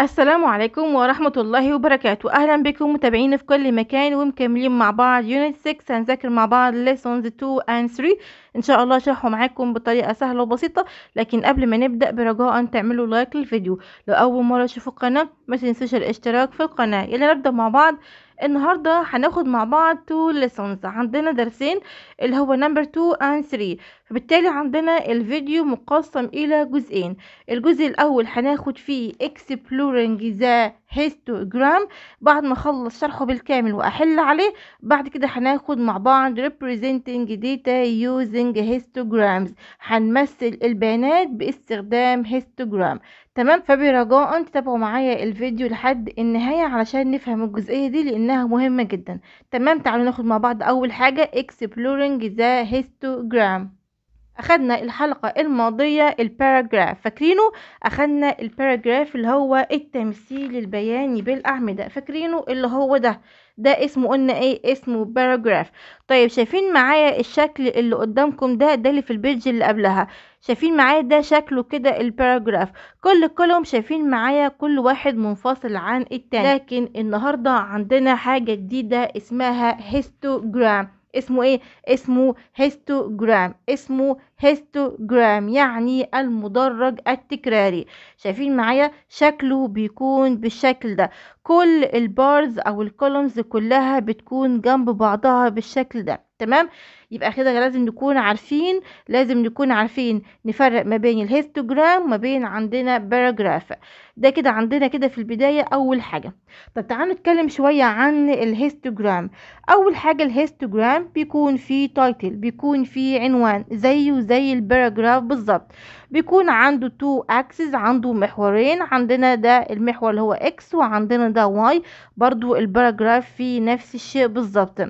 السلام عليكم ورحمة الله وبركاته. أهلا بكم متابعين في كل مكان ومكملين مع بعض unit 6 هنذاكر مع بعض lessons 2 and 3 إن شاء الله شرحه معاكم بطريقة سهلة وبسيطة لكن قبل ما نبدأ برجاء أن تعملوا like للفيديو لو أول مرة تشوفوا القناة ما تنسوش الاشتراك في القناة. يلا نبدأ مع بعض. النهاردة هناخد مع بعض two lessons. عندنا درسين اللي هو number 2 and 3 فبالتالي عندنا الفيديو مقسم إلى جزئين. الجزء الأول هناخد فيه exploring the histogram بعد ما أخلص شرحه بالكامل وأحل عليه بعد كده هناخد مع بعض representing data using histograms. هنمثل البيانات باستخدام histogram. تمام؟ فبرجاء تتابعوا معايا الفيديو لحد النهاية علشان نفهم الجزئية دي لأنها مهمة جدا. تمام؟ تعالوا ناخد مع بعض أول حاجة exploring the histogram أخدنا الحلقة الماضية ال bar graph. فاكرينه؟ أخدنا ال bar graph اللي هو التمثيل البياني بالأعمدة. فاكرينه؟ اللي هو ده. ده اسمه قلنا إيه؟ اسمه bar graph. طيب شايفين معايا الشكل اللي قدامكم ده؟ ده اللي في ال page اللي قبلها. شايفين معايا ده شكله كده ال bar graph. كل كلهم شايفين معايا كل واحد منفصل عن التاني. لكن النهارده عندنا حاجة جديدة اسمها histogram. اسمه إيه؟ اسمه histogram. اسمه histogram يعني المدرج التكراري. شايفين معايا؟ شكله بيكون بالشكل ده. كل ال bars أو ال columns كلها بتكون جنب بعضها بالشكل ده. تمام؟ يبقى كده لازم نكون عارفين لازم نكون عارفين نفرق ما بين ال histogram ما بين عندنا bar graph ده كده عندنا كده في البداية أول حاجة. طب تعالوا نتكلم شوية عن ال histogram أول حاجة ال histogram بيكون فيه title بيكون فيه عنوان زيه زي ال bar graph بالظبط. بيكون عنده two axes عنده محورين. عندنا ده المحور اللي هو x وعندنا ده y برضو ال bar graph فيه نفس الشيء بالظبط.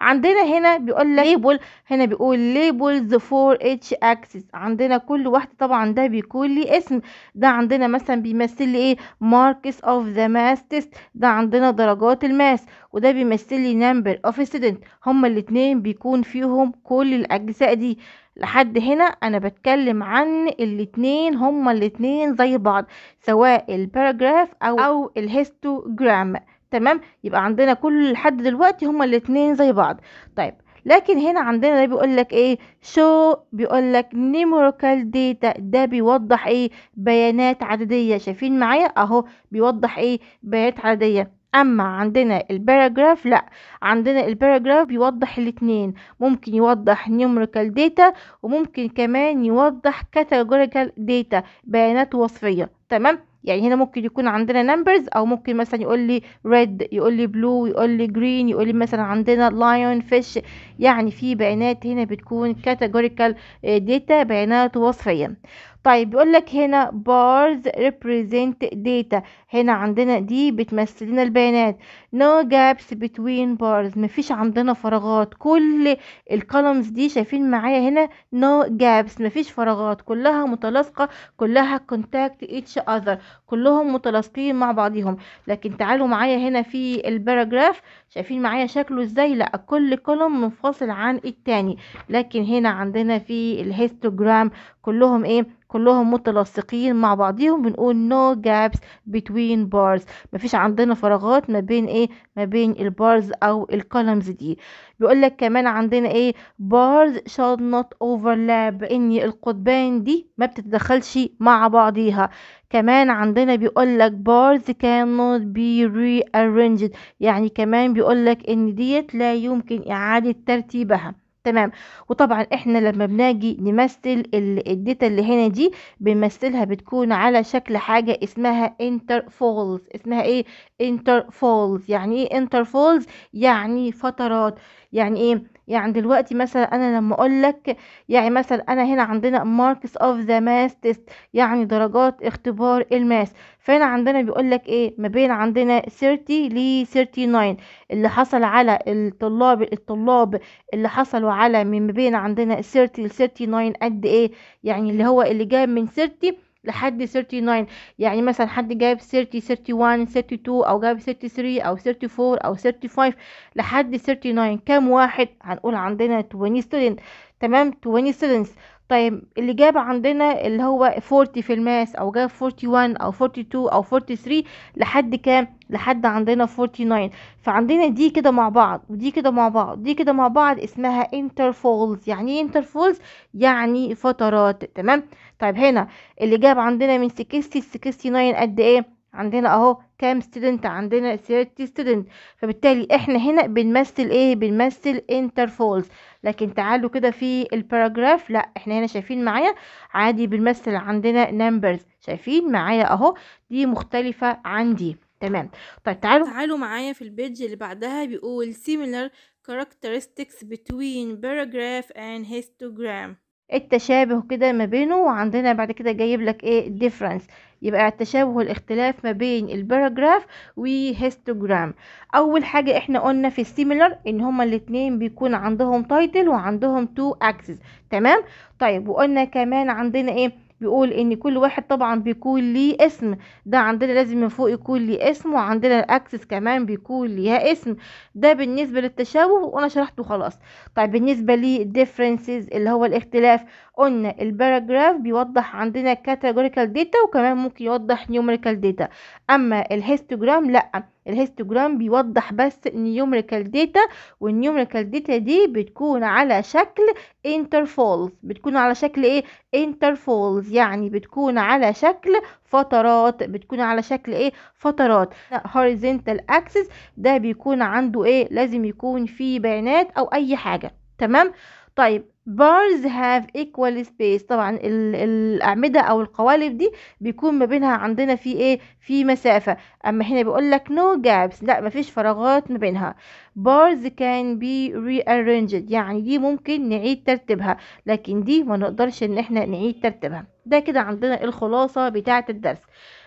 عندنا هنا بيقول label هنا بيقول labels for each axis عندنا كل واحدة طبعا ده بيكون لي اسم. ده عندنا مثلا بيمثل لي إيه؟ marks of the math test ده عندنا درجات ال math. وده بيمثل لي number of student هما الاتنين بيكون فيهم كل الأجزاء دي. لحد هنا أنا بتكلم عن الاتنين هما الاتنين زي بعض سواء ال bar graph أو أو ال histogram تمام؟ يبقى عندنا كل لحد دلوقتي هما الاتنين زي بعض. طيب لكن هنا عندنا ده بيقول لك إيه؟ show بيقول لك numerical data ده بيوضح إيه؟ بيانات عددية. شايفين معايا؟ أهو بيوضح إيه؟ بيانات عددية. أما عندنا ال bar graph لا عندنا ال bar graph بيوضح الاتنين ممكن يوضح numerical data وممكن كمان يوضح categorical data بيانات وصفية تمام؟ يعني هنا ممكن يكون عندنا numbers أو ممكن مثلا يقول لي red يقول لي blue يقول لي green يقول لي مثلا عندنا lion fish يعني في بيانات هنا بتكون categorical data بيانات وصفية. طيب بيقول لك هنا bars represent data. هنا عندنا دي بتمثل لنا البيانات. No gaps between bars. مفيش عندنا فراغات. كل ال columns دي شايفين معايا هنا no gaps. مفيش فراغات. كلها متلاصقة. كلها contact each other. كلهم متلاصقين مع بعضهم. لكن تعالوا معايا هنا في ال bar graph. شايفين معايا شكله إزاي؟ لا كل column منفصل عن التاني. لكن هنا عندنا في ال histogram كلهم إيه؟ كلهم متلاصقين مع بعضهم بنقول no gaps between bars. مفيش عندنا فراغات ما بين إيه؟ ما بين ال bars أو ال columns دي. بيقول لك كمان عندنا إيه؟ bars shall not overlap إن القضبان دي ما بتتدخلش مع بعضيها. كمان عندنا بيقول لك bars cannot be rearranged يعني كمان بيقول لك إن ديت لا يمكن إعادة ترتيبها. تمام. وطبعا إحنا لما بناجي نمثل ال data اللي هنا دي بنمثلها بتكون على شكل حاجة اسمها intervals اسمها إيه؟ intervals يعني إيه intervals يعني فترات. يعني إيه؟ يعني دلوقتي مثلا أنا لما أقول لك يعني مثلا أنا هنا عندنا marks of the math test يعني درجات اختبار ال math. فهنا عندنا بيقول لك إيه؟ ما بين عندنا 30 ل 39 اللي حصل على الطلاب الطلاب اللي حصلوا على من ما بين عندنا 30 ل 39 قد إيه؟ يعني اللي هو اللي جاب من 30 لحد 39 يعني مثلا حد جايب 30 31 32 أو جايب 33 أو 34 أو 35 لحد 39 كام واحد؟ هنقول عندنا 20 student تمام؟ 20 students. طيب اللي جاب عندنا اللي هو 40 في الماس أو جاب 41 أو 42 أو 43 لحد كام؟ لحد عندنا 49 فعندنا دي كده مع بعض ودي كده مع بعض دي كده مع بعض اسمها intervals يعني إيه intervals يعني فترات. تمام؟ طيب هنا اللي جاب عندنا من 60 ل 69 قد إيه؟ عندنا أهو كام student عندنا 30 student فبالتالي إحنا هنا بنمثل إيه؟ بنمثل intervals. لكن تعالوا كده في ال bar graph لا إحنا هنا شايفين معايا؟ عادي بنمثل عندنا numbers. شايفين؟ معايا أهو. دي مختلفة عن دي تمام. طيب تعالوا. تعالوا معايا في ال page اللي بعدها بيقول similar characteristics between bar graph and histogram. التشابه كده ما بينه وعندنا بعد كده جايب لك إيه difference. يبقى التشابه والاختلاف ما بين ال bar graph و histogram. أول حاجة إحنا قلنا في ال similar إن هما الاتنين بيكون عندهم title وعندهم two axes تمام؟ طيب وقلنا كمان عندنا إيه بيقول إن كل واحد طبعا بيكون ليه اسم. ده عندنا لازم من فوق يكون ليه اسم وعندنا ال axes كمان بيكون ليها اسم. ده بالنسبة للتشابه وأنا شرحته خلاص. طيب بالنسبة لل differences اللي هو الاختلاف قلنا ال bar graph بيوضح عندنا categorical data وكمان ممكن يوضح numerical data. أما ال histogram لا. ال histogram بيوضح بس numerical data والنيوميريكال data دي بتكون على شكل intervals. بتكون على شكل إيه؟ intervals. يعني بتكون على شكل فترات. بتكون على شكل إيه؟ فترات. horizontal axis ده بيكون عنده إيه؟ لازم يكون فيه بيانات أو أي حاجة. تمام؟ طيب bars have equal space. طبعا ال- الأعمدة أو القوالب دي بيكون ما بينها عندنا في إيه؟ في مسافة. أما هنا بيقول لك no gaps. لا مفيش فراغات ما بينها. Bars can be rearranged. يعني دي ممكن نعيد ترتيبها. لكن دي ما نقدرش إن إحنا نعيد ترتيبها. ده كده عندنا الخلاصة بتاعة الدرس.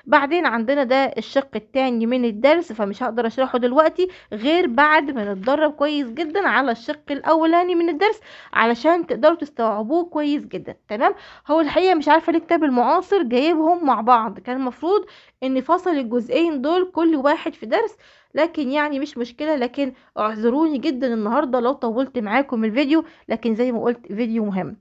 بعدين عندنا ده الشق التاني من الدرس فمش هقدر اشرحه دلوقتي غير بعد ما نتدرب كويس جدا على الشق الأولاني من الدرس علشان تقدروا تستوعبوه كويس جدا. تمام؟ هو الحقيقة مش عارفة ليه كتاب المعاصر جايبهم مع بعض. كان المفروض إن فصل الجزئين دول كل واحد في درس لكن يعني مش مشكلة. لكن اعذروني جدا النهارده لو طولت معاكم الفيديو لكن زي ما قلت فيديو مهم.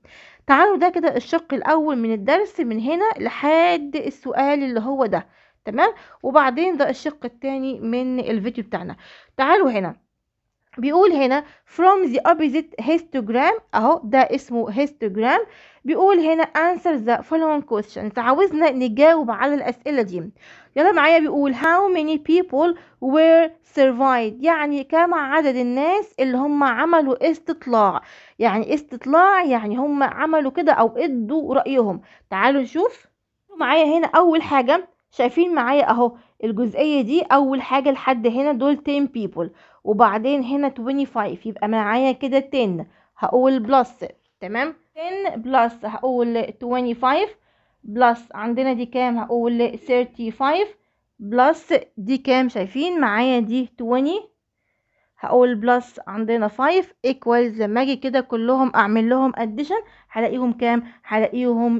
تعالوا ده كده الشق الأول من الدرس من هنا لحد السؤال اللي هو ده تمام؟ وبعدين ده الشق التاني من الفيديو بتاعنا. تعالوا هنا. بيقول هنا from the opposite histogram أهو ده اسمه histogram. بيقول هنا answer the following questions عاوزنا نجاوب على الأسئلة دي. يلا معايا بيقول how many people were survived. يعني كم عدد الناس اللي هم عملوا استطلاع. يعني استطلاع يعني هم عملوا كده أو إدوا رأيهم. تعالوا نشوف. معايا هنا أول حاجة. شايفين معايا أهو الجزئية دي. أول حاجة لحد هنا دول 10 people. وبعدين هنا 25 يبقى معايا كده 10 هقول plus تمام؟ 10 plus هقول 25 plus عندنا دي كام؟ هقول 35 plus دي كام؟ شايفين معايا دي 20 هقول plus عندنا 5 equals لما أجي كده كلهم أعمل لهم addition هلاقيهم كام؟ هلاقيهم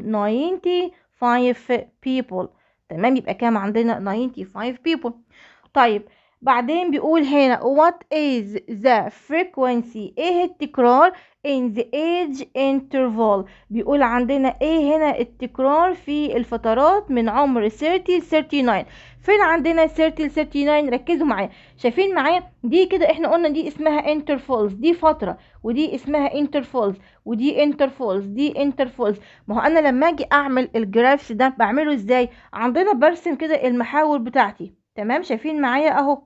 95 people. تمام؟ يبقى كام؟ عندنا 95 people. طيب بعدين بيقول هنا what is the frequency? إيه التكرار in the age interval? بيقول عندنا إيه هنا التكرار في الفترات من عمر 30 ل 39 فين عندنا 30 ل 39 ركزوا معايا. شايفين معايا؟ دي كده إحنا قلنا دي اسمها intervals. دي فترة ودي اسمها intervals ودي intervals دي intervals. ما هو أنا لما أجي أعمل الجرافس ده بعمله إزاي؟ عندنا برسم كده المحاور بتاعتي. تمام؟ شايفين معايا أهو؟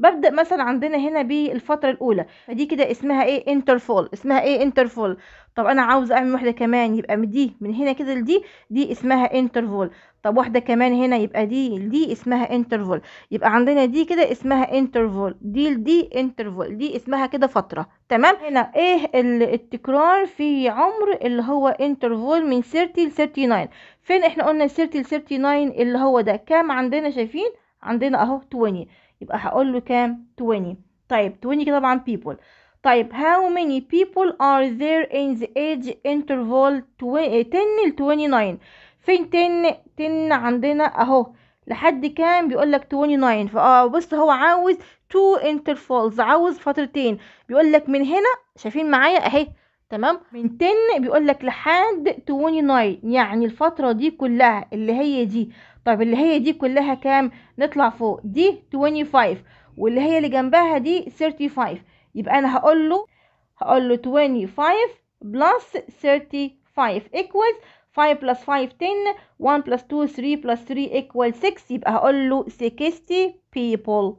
ببدأ مثلا عندنا هنا بالفترة الأولى فدي كده اسمها إيه؟ interval اسمها إيه interval طب أنا عاوز أعمل واحدة كمان يبقى من دي من هنا كده لدي دي اسمها interval طب واحدة كمان هنا يبقى دي دي اسمها interval يبقى عندنا دي كده اسمها interval دي لدي interval دي اسمها كده فترة. تمام؟ هنا إيه التكرار في عمر اللي هو interval من 30 ل 39 فين إحنا قلنا 30 ل 39 اللي هو ده؟ كام عندنا شايفين؟ عندنا أهو 20 يبقى هقول له كام؟ 20 طيب 20 كده طبعا people. طيب how many people are there in the age interval 10 ل 29 فين 10 10 عندنا أهو. لحد كام؟ بيقول لك 29 فأه بص هو عاوز two intervals عاوز فترتين. بيقول لك من هنا شايفين معايا أهي. تمام؟ من 10 بيقول لك لحد 29 يعني الفترة دي كلها اللي هي دي. طب اللي هي دي كلها كام؟ نطلع فوق. دي 25 واللي هي اللي جنبها دي 35 يبقى أنا هقول له هقول له 25 plus 35 equals 5 plus 5 10 1 plus 2 3 plus 3 equals 6 يبقى هقول له 60 people.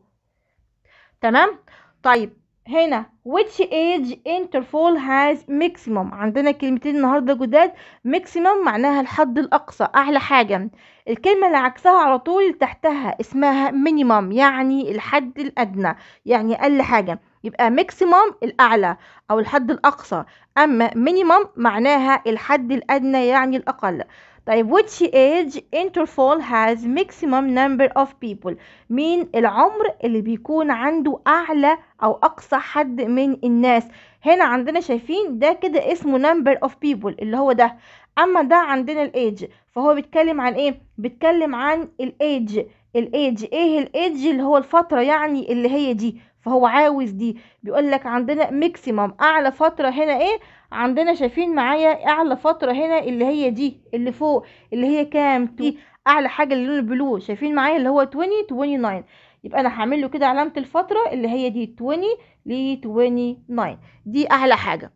تمام؟ طيب هنا which age interval has maximum عندنا كلمتين النهارده جداد. maximum معناها الحد الأقصى أعلى حاجة. الكلمة اللي عكسها على طول تحتها اسمها minimum يعني الحد الأدنى يعني أقل حاجة. يبقى maximum الأعلى أو الحد الأقصى. أما minimum معناها الحد الأدنى يعني الأقل. طيب which age interval has maximum number of people مين العمر اللي بيكون عنده أعلى أو أقصى حد من الناس؟ هنا عندنا شايفين ده كده اسمه number of people اللي هو ده. أما ده عندنا ال age فهو بيتكلم عن إيه؟ بيتكلم عن ال age. ال age إيه ال age اللي هو الفترة يعني اللي هي دي؟ فهو عاوز دي. بيقول لك عندنا maximum أعلى فترة هنا إيه؟ عندنا شايفين معايا أعلى فترة هنا اللي هي دي اللي فوق اللي هي كام؟ دي أعلى حاجة اللي لون ال blue. شايفين معايا اللي هو 20 29 يبقى أنا هعمل له كده علامة الفترة اللي هي دي 20 ل 29 دي أعلى حاجة.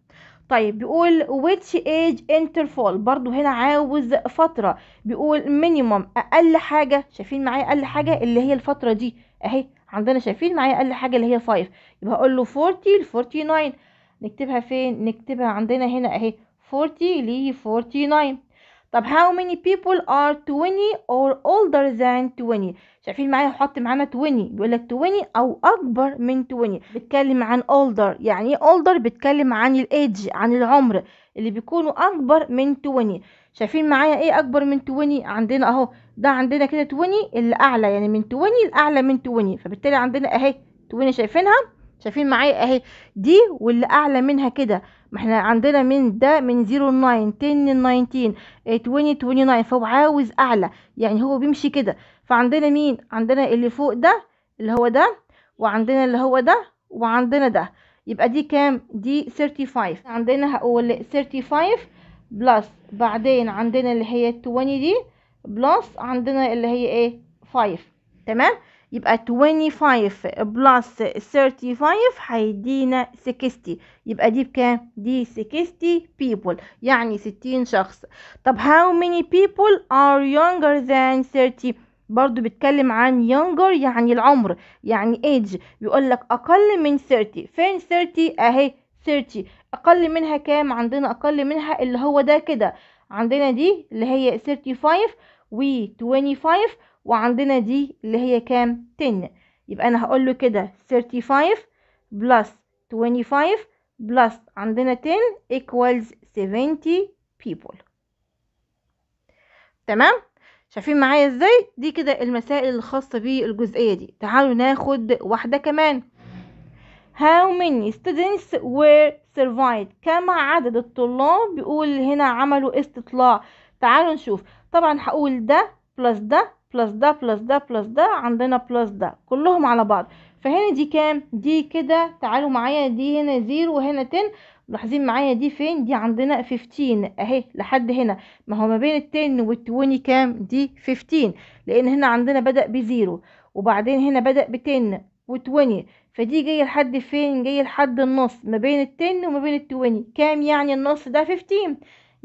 طيب بيقول which age interval برضو هنا عاوز فترة. بيقول minimum أقل حاجة. شايفين معايا أقل حاجة اللي هي الفترة دي. أهي عندنا شايفين معايا أقل حاجة اللي هي 5 يبقى هقول له 40 ل 49 نكتبها فين؟ نكتبها عندنا هنا أهي. 40 ل 49 طب how many people are 20 or older than 20 شايفين معايا حط معانا 20 بيقول لك 20 أو أكبر من 20 بيتكلم عن older. يعني إيه older بيتكلم عن الايدج عن العمر اللي بيكونوا أكبر من 20 شايفين معايا إيه أكبر من 20 عندنا أهو ده عندنا كده 20 اللي اعلى يعني من 20 الأعلى من 20 فبالتالي عندنا أهي 20 شايفينها؟ شايفين معايا أهي دي واللي اعلى منها كده. ما إحنا عندنا من ده من 0 ل 9 10 ل 19 20 29 فهو عاوز أعلى يعني هو بيمشي كده. فعندنا مين؟ عندنا اللي فوق ده اللي هو ده وعندنا اللي هو ده وعندنا ده. يبقى دي كام؟ دي 35 عندنا هقول 35 plus بعدين عندنا اللي هي 20 دي plus عندنا اللي هي إيه؟ 5 تمام؟ يبقى 25 plus 35 هيدينا 60 يبقى دي بكام؟ دي 60 people. يعني 60 شخص. طب how many people are younger than 30 برضو بيتكلم عن younger يعني العمر. يعني age. بيقول لك أقل من 30 فين 30 أهي 30 أقل منها كام؟ عندنا أقل منها اللي هو ده كده. عندنا دي اللي هي 35 و 25 وعندنا دي اللي هي كام؟ 10 يبقى أنا هقول له كده 35 plus 25 plus عندنا 10 equals 70 people. تمام؟ شايفين معايا إزاي؟ دي كده المسائل الخاصة بالجزئية دي. تعالوا ناخد واحدة كمان. How many students were surveyed? كم عدد الطلاب؟ بيقول هنا عملوا استطلاع. تعالوا نشوف. طبعا هقول ده plus ده plus ده plus ده plus ده عندنا plus ده كلهم على بعض. فهنا دي كام؟ دي كده تعالوا معايا دي هنا zero وهنا 10 ملاحظين معايا دي فين؟ دي عندنا 15 أهي لحد هنا. ما هو ما بين ال 10 وال 20 كام؟ دي 15 لأن هنا عندنا بدأ ب zero وبعدين هنا بدأ ب 10 و20 فدي جاية لحد فين؟ جاية لحد النص ما بين ال 10 وما بين ال 20 كام يعني النص ده 15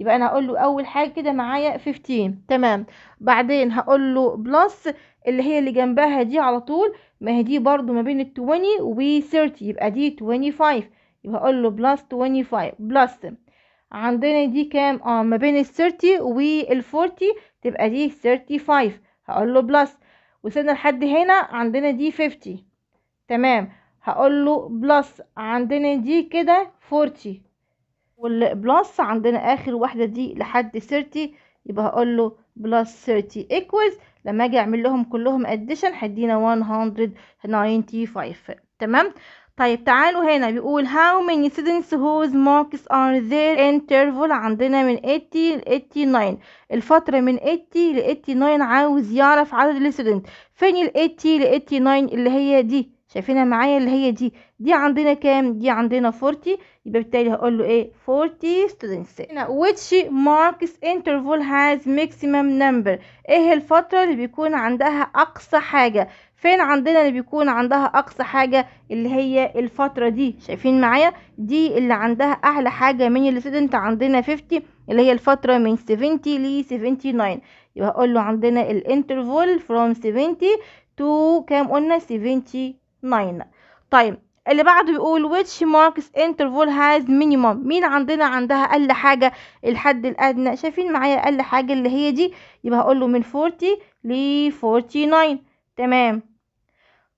يبقى أنا هقول له أول حاجة كده معايا 15 تمام. بعدين هقول له plus اللي هي اللي جنبها دي على طول ما هي دي برضو ما بين ال 20 و 30 يبقى دي 25 يبقى هقول له plus 25 plus عندنا دي كام؟ آه ما بين ال 30 وال 40 تبقى دي 35 هقول له plus وصلنا لحد هنا عندنا دي 50 تمام. هقول له plus عندنا دي كده 40 وال plus عندنا آخر واحدة دي لحد 30 يبقى هقول له plus 30 equals. لما أجي أعمل لهم كلهم addition هيدينا 195 تمام؟ طيب تعالوا هنا بيقول how many students whose marks are there interval عندنا من 80 ل 89 الفترة من 80 ل 89 عاوز يعرف عدد ال student فين ال 80 ل 89 اللي هي دي؟ شايفينها معايا اللي هي دي. دي عندنا كام؟ دي عندنا 40 يبقى بالتالي هقول له إيه؟ 40 students. هنا which marks interval has maximum number. إيه الفترة اللي بيكون عندها أقصى حاجة؟ فين عندنا اللي بيكون عندها أقصى حاجة؟ اللي هي الفترة دي. شايفين معايا؟ دي اللي عندها أعلى حاجة من ال student عندنا 50 اللي هي الفترة من 70 ل 79 يبقى هقول له عندنا ال interval from 70 to كام قلنا؟ 79 طيب اللي بعده بيقول which marks interval has minimum. مين عندنا عندها أقل حاجة الحد الأدنى؟ شايفين معايا أقل حاجة اللي هي دي؟ يبقى هقول له من 40 ل 49 تمام.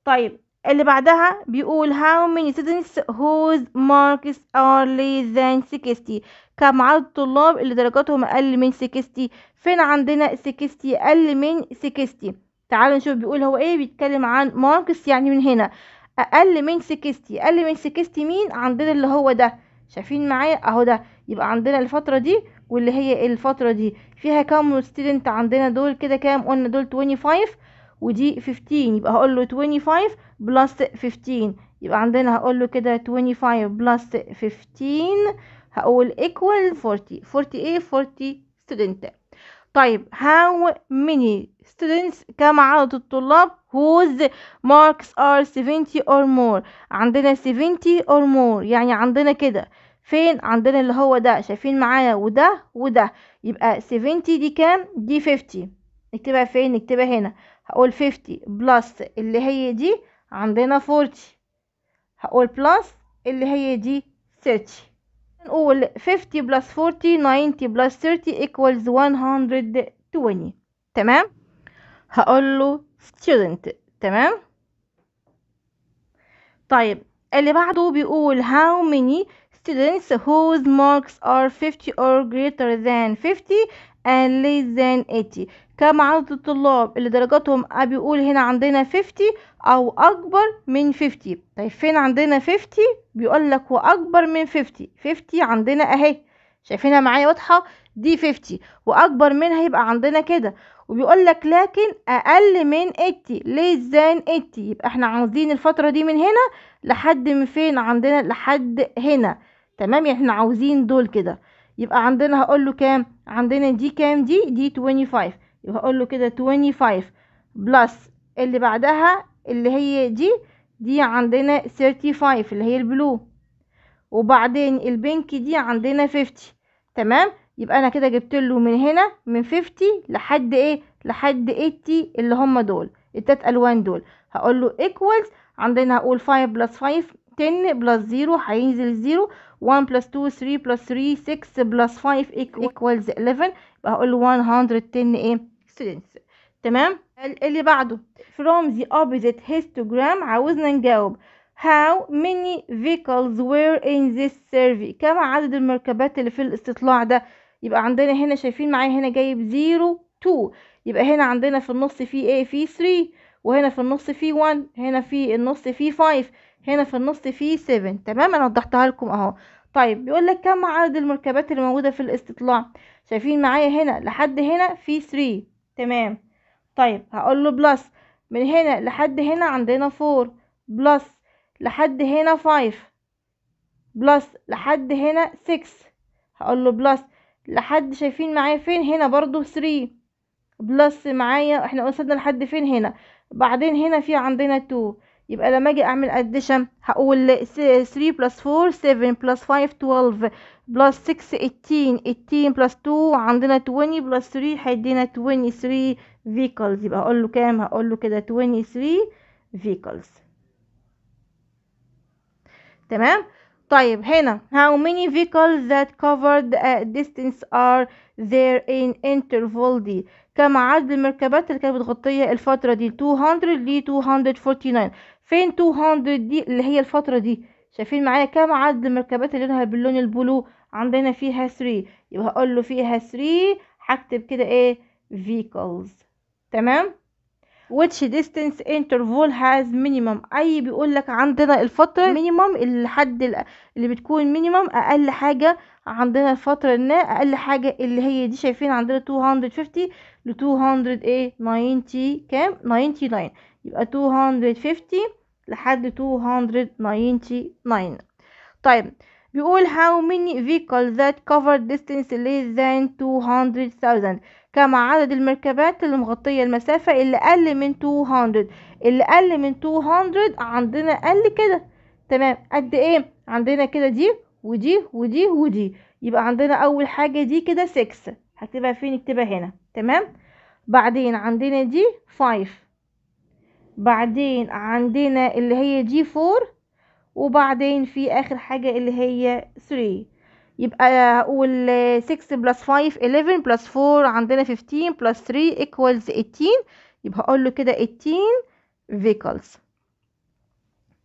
طيب اللي بعدها بيقول how many students whose marks are less than 60 كم عدد الطلاب اللي درجاتهم أقل من 60 فين عندنا 60 أقل من 60 تعالوا نشوف بيقول هو إيه بيتكلم عن marks يعني من هنا. أقل من 60 أقل من 60 مين؟ عندنا اللي هو ده. شايفين معايا؟ أهو ده. يبقى عندنا الفترة دي واللي هي الفترة دي. فيها كام student عندنا دول؟ كده كام؟ قلنا دول 25 ودي 15 يبقى هقول له 25 plus 15 يبقى عندنا هقول له كده 25 plus 15 هقول equal 40 40 إيه؟ 40 student. طيب how many students كم عدد الطلاب whose marks are 70 or more عندنا 70 or more يعني عندنا كده. فين؟ عندنا اللي هو ده. شايفين معايا؟ وده وده. يبقى 70 دي كام؟ دي 50 نكتبها فين؟ نكتبها هنا. هقول 50 بلس اللي هي دي عندنا 40 هقول plus اللي هي دي 30 نقول 50 plus 40 90 plus 30 equals 120 تمام هقول له student تمام طيب اللي بعده بيقول how many students whose marks are 50 or greater than 50 and less than 80 كم عدد الطلاب اللي درجاتهم بيقول هنا عندنا 50 أو أكبر من 50 طيب فين عندنا 50 بيقول لك واكبر من 50 50 عندنا أهي. شايفينها معايا واضحة؟ دي 50 وأكبر منها يبقى عندنا كده. وبيقول لك لكن أقل من 80 less than 80 يبقى إحنا عاوزين الفترة دي من هنا لحد من فين عندنا؟ لحد هنا. تمام؟ يعني إحنا عاوزين دول كده. يبقى عندنا هقول له كام؟ عندنا دي كام دي؟ دي 25 يبقى هقول له كده 25 plus اللي بعدها اللي هي دي دي عندنا 35 اللي هي ال blue وبعدين ال pink دي عندنا 50 تمام؟ يبقى أنا كده جبت له من هنا من 50 لحد إيه؟ لحد 80 اللي هم دول التلات الوان دول. هقول له equals عندنا هقول 5 plus 5 10 plus 0 هينزل 0 1 plus 2 3 plus 3 6 plus 5 equals 11 يبقى هقول له 110 إيه students. تمام؟ اللي بعده. From the opposite histogram عاوزنا نجاوب. How many vehicles were in this survey كم عدد المركبات اللي في الاستطلاع ده؟ يبقى عندنا هنا شايفين معايا هنا جايب 0 2 يبقى هنا عندنا في النص في إيه في 3 وهنا في النص في 1 هنا في النص في 5 هنا في النص في 7 تمام؟ أنا وضحتها لكم أهو. طيب بيقول لك كم عدد المركبات اللي موجودة في الاستطلاع؟ شايفين معايا هنا لحد هنا في 3 تمام. طيب هقول له plus من هنا لحد هنا عندنا 4 plus لحد هنا 5 plus لحد هنا 6 هقول له plus لحد شايفين معايا فين؟ هنا برضو 3 plus معايا إحنا وصلنا لحد فين؟ هنا. بعدين هنا في عندنا 2 يبقى لما أجي أعمل addition هقول 3 plus 4 7 plus 5 12 plus 6 18 18 plus 2 عندنا 20 plus 3 هيدينا 23 vehicles. يبقى هقول له كام؟ هقول له كده 23 vehicles. تمام؟ طيب هنا how many vehicles that covered a distance are there in interval دي كم عدد المركبات اللي كانت بتغطية الفترة دي؟ 200 ل 249 فين 200 دي اللي هي الفترة دي؟ شايفين معايا كم عدد المركبات اللي لونها باللون البلو؟ عندنا فيها 3 يبقى هقول له فيها 3 هكتب كده إيه؟ vehicles. تمام؟ which distance interval has minimum أي بيقول لك عندنا الفترة minimum الحد اللي بتكون minimum أقل حاجة عندنا الفترة ان أقل حاجة اللي هي دي شايفين عندنا 250 ل 200 إيه؟ 90 كام؟ 99 يبقى 250 لحد 299 طيب بيقول how many vehicles that cover distance less than 200,000 كم عدد المركبات اللي مغطية المسافة اللي أقل من 200 اللي أقل من 200 عندنا أقل كده. تمام قد إيه؟ عندنا كده دي ودي ودي ودي. يبقى عندنا أول حاجة دي كده 6 هكتبها فين؟ نكتبها هنا. تمام؟ بعدين عندنا دي 5 بعدين عندنا اللي هي دي 4 وبعدين في آخر حاجة اللي هي 3 يبقى هقول 6 plus 5 11 plus 4 عندنا 15 plus 3 equals 18 يبقى هقول له كده 18 vehicles.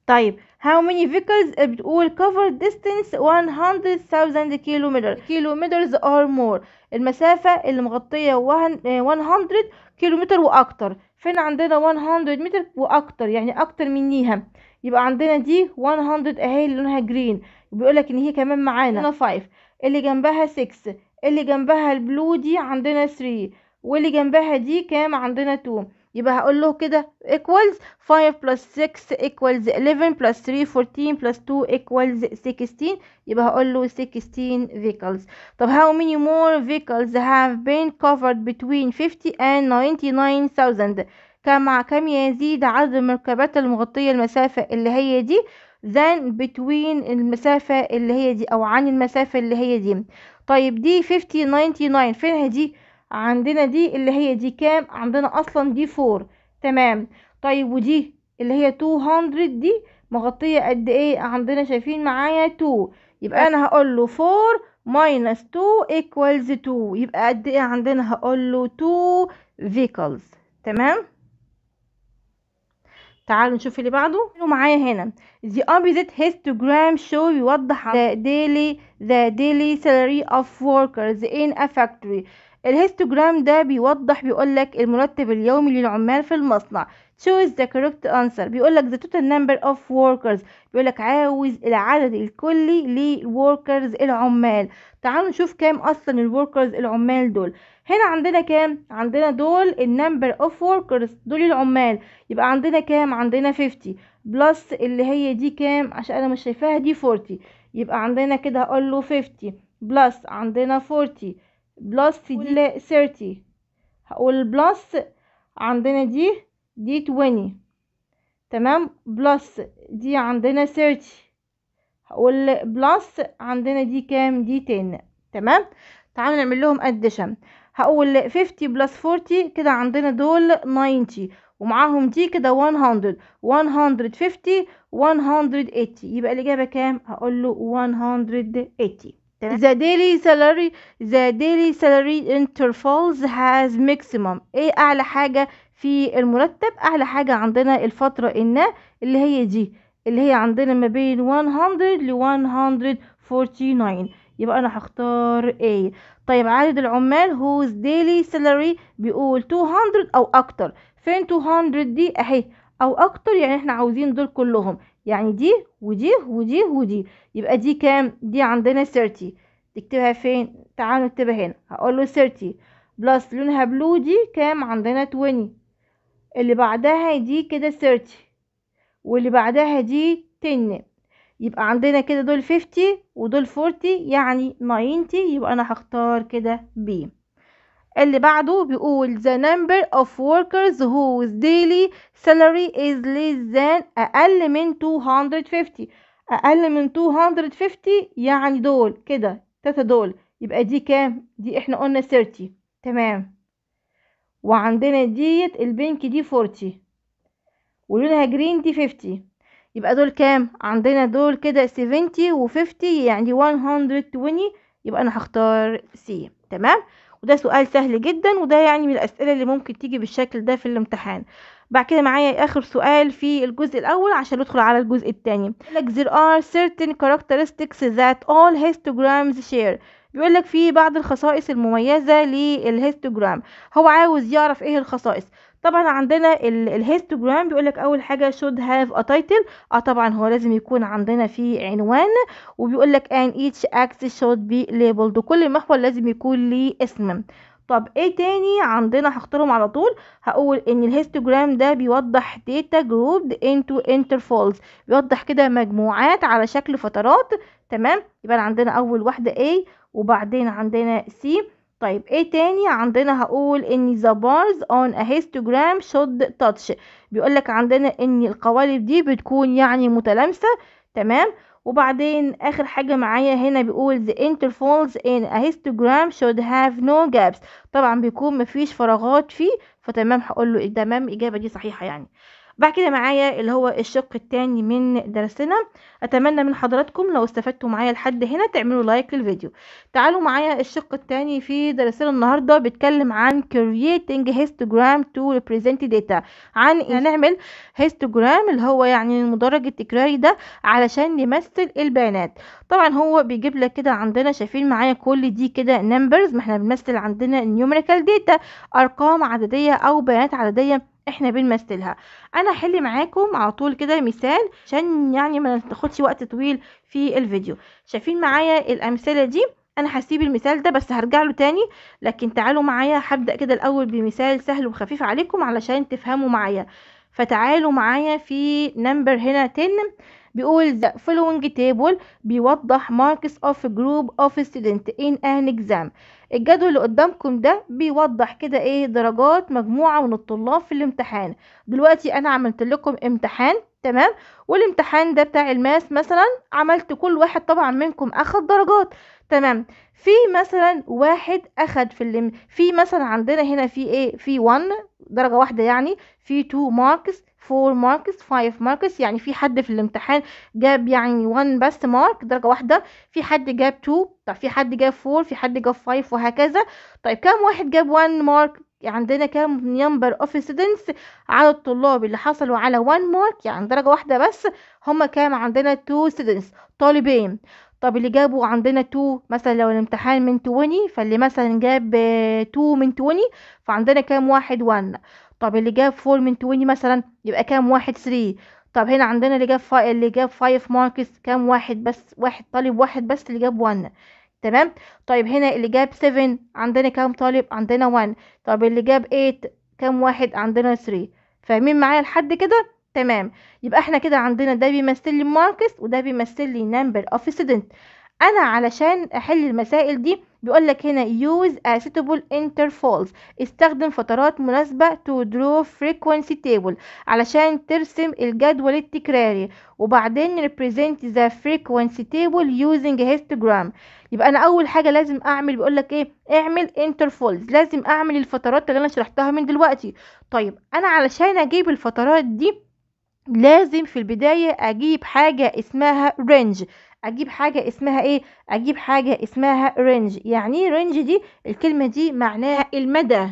طيب how many vehicles بتقول cover distance 100,000 كيلومتر kilometers or more. المسافة اللي مغطية 100 كيلومتر وأكتر. فين عندنا 100 متر وأكتر يعني أكتر منيها يبقى عندنا دي 100 أهي اللي لونها جرين بيقولك إن هي كمان معانا. 5 اللي جنبها 6 اللي جنبها البلو دي عندنا 3 واللي جنبها دي كام؟ عندنا 2 يبقى هقول له كده equals 5 plus 6 equals 11 plus 3 14 plus 2 equals 16 يبقى هقول له 16 vehicles. طب how many more vehicles have been covered between 50 and 99,000 كم كم يزيد عدد المركبات المغطية المسافة اللي هي دي than between المسافة اللي هي دي أو عن المسافة اللي هي دي؟ طيب دي 50 99 فينها دي؟ عندنا دي اللي هي دي كام؟ عندنا أصلا دي فور. تمام. طيب ودي اللي هي 200 دي مغطية قد إيه؟ عندنا شايفين معايا 2 يبقى أنا هقول له 4 minus 2 equals 2 يبقى قد إيه عندنا؟ هقول له 2 vehicles. تمام؟ تعالوا نشوف اللي بعده. معايا هنا. The opposite histogram show يوضح the daily the daily salary of workers in a factory. ال histogram ده بيوضح بيقولك المرتب اليومي للعمال في المصنع. Choose the correct answer. بيقولك the total number of workers. بيقولك عاوز العدد الكلي لل workers العمال. تعالوا نشوف كام أصلا ال workers العمال دول. هنا عندنا كام؟ عندنا دول ال number of workers دول العمال. يبقى عندنا كام؟ عندنا 50 plus اللي هي دي كام؟ عشان أنا مش شايفاها دي 40 يبقى عندنا كده هقول له 50 plus عندنا 40 plus دي 30 هقول plus عندنا دي دي 20 تمام؟ plus دي عندنا 30 هقول plus عندنا دي كام؟ دي 10 تمام؟ تعالوا نعمل لهم addition هقول 50 plus 40 كده عندنا دول 90 ومعاهم دي كده 100 150 180 يبقى الإجابة كام؟ هقول له 180 تمام. The daily salary the daily salary intervals has maximum. إيه اعلى حاجة في المرتب؟ اعلى حاجة عندنا الفترة النا اللي هي دي اللي هي عندنا ما بين 100 ل 149 يبقى أنا هختار A. طيب عدد العمال whose daily salary بيقول 200 أو أكتر. فين 200 دي؟ أهي أو أكتر يعني إحنا عاوزين دول كلهم. يعني دي ودي ودي ودي. يبقى دي كام؟ دي عندنا 30 تكتبها فين؟ تعالوا نكتبها هنا. هقول له 30 plus لونها blue دي كام؟ عندنا 20 اللي بعدها دي كده 30 واللي بعدها دي 10 يبقى عندنا كده دول 50 ودول 40 يعني 90 يبقى أنا هختار كده B. اللي بعده بيقول the number of workers whose daily salary is less than أقل من 250 أقل من 250 يعني دول كده تلاتة دول. يبقى دي كام؟ دي إحنا قلنا 30 تمام. وعندنا ديت البنك دي 40 ولونها جرين دي 50 يبقى دول كام؟ عندنا دول كده 70 و50 يعني 120 يبقى أنا هختار C تمام؟ وده سؤال سهل جدا وده يعني من الأسئلة اللي ممكن تيجي بالشكل ده في الامتحان. بعد كده معايا آخر سؤال في الجزء الأول عشان ندخل على الجزء الثاني لك there are certain characteristics that all histograms share. بيقول لك في بعض الخصائص المميزة لل histogram. هو عاوز يعرف إيه الخصائص؟ طبعا عندنا ال histogram بيقول لك أول حاجة should have a title. آه طبعا هو لازم يكون عندنا في عنوان وبيقول لك and each axis should be labeled. وكل محور لازم يكون ليه اسم. طب إيه تاني عندنا؟ هختارهم على طول. هقول إن الهيستوجرام ده بيوضح data grouped into intervals. بيوضح كده مجموعات على شكل فترات. تمام؟ يبقى عندنا أول واحدة A وبعدين عندنا C. طيب إيه تاني؟ عندنا هقول إن the bars on a histogram should touch. بيقولك عندنا إن القوالب دي بتكون يعني متلامسة تمام؟ وبعدين آخر حاجة معايا هنا بيقول the intervals in a histogram should have no gaps. طبعا بيكون مفيش فراغات فيه فتمام هقول له تمام الإجابة دي صحيحة يعني. بعد كده معايا اللي هو الشق التاني من درسنا. أتمنى من حضراتكم لو استفدتوا معايا لحد هنا تعملوا لايك للفيديو. تعالوا معايا الشق التاني في درسنا النهارده بيتكلم عن creating histogram to represent data. عن هنعمل histogram اللي هو يعني المدرج التكراري ده علشان نمثل البيانات. طبعا هو بيجيب لك كده عندنا شايفين معايا كل دي كده numbers ما إحنا بنمثل عندنا numerical data أرقام عددية أو بيانات عددية. إحنا بنمثلها. أنا هحل معاكم على طول كده مثال عشان يعني ما ناخدش وقت طويل في الفيديو. شايفين معايا الأمثلة دي؟ أنا هسيب المثال ده بس هرجع له تاني لكن تعالوا معايا هبدأ كده الأول بمثال سهل وخفيف عليكم علشان تفهموا معايا. فتعالوا معايا في number هنا 10 بيقول the following table بيوضح marks of group of students in an exam. الجدول اللي قدامكم ده بيوضح كده إيه درجات مجموعة من الطلاب في الامتحان. دلوقتي أنا عملت لكم امتحان تمام؟ والامتحان ده بتاع ال math مثلا عملت كل واحد طبعا منكم أخد درجات تمام؟ في مثلا واحد أخد في اللي في مثلا عندنا هنا في إيه في 1 درجة واحدة يعني في 2 marks 4 marks 5 marks يعني في حد في الامتحان جاب يعني 1 بس mark درجة واحدة. في حد جاب 2 طب في حد جاب 4 في حد جاب 5 وهكذا. طيب كام واحد جاب 1 mark عندنا كام number of students عدد الطلاب اللي حصلوا على 1 mark يعني درجة واحدة بس. هما كام؟ عندنا 2 students طالبين. طب اللي جابوا عندنا 2 مثلا لو الامتحان من 20 فاللي مثلا جاب 2 من 20 فعندنا كام واحد؟ 1 طب اللي جاب 4 من 20 مثلا يبقى كام واحد 3 طب هنا عندنا اللي جاب فا... اللي جاب 5 marks كام واحد بس؟ واحد طالب واحد بس اللي جاب 1 تمام؟ طيب هنا اللي جاب 7 عندنا كام طالب؟ عندنا 1 طب اللي جاب 8 كام واحد؟ عندنا 3 فاهمين معايا لحد كده؟ تمام. يبقى إحنا كده عندنا ده بيمثل لي marks وده بيمثل لي number of student أنا علشان احل المسائل دي بيقول لك هنا use a suitable intervals استخدم فترات مناسبة to draw frequency table علشان ترسم الجدول التكراري. وبعدين represent the frequency table using histogram. يبقى أنا أول حاجة لازم أعمل بيقول لك إيه اعمل intervals لازم أعمل الفترات اللي أنا شرحتها من دلوقتي. طيب أنا علشان أجيب الفترات دي لازم في البداية أجيب حاجة اسمها range. أجيب حاجة اسمها إيه؟ أجيب حاجة اسمها range يعني إيه range دي؟ الكلمة دي معناها المدى.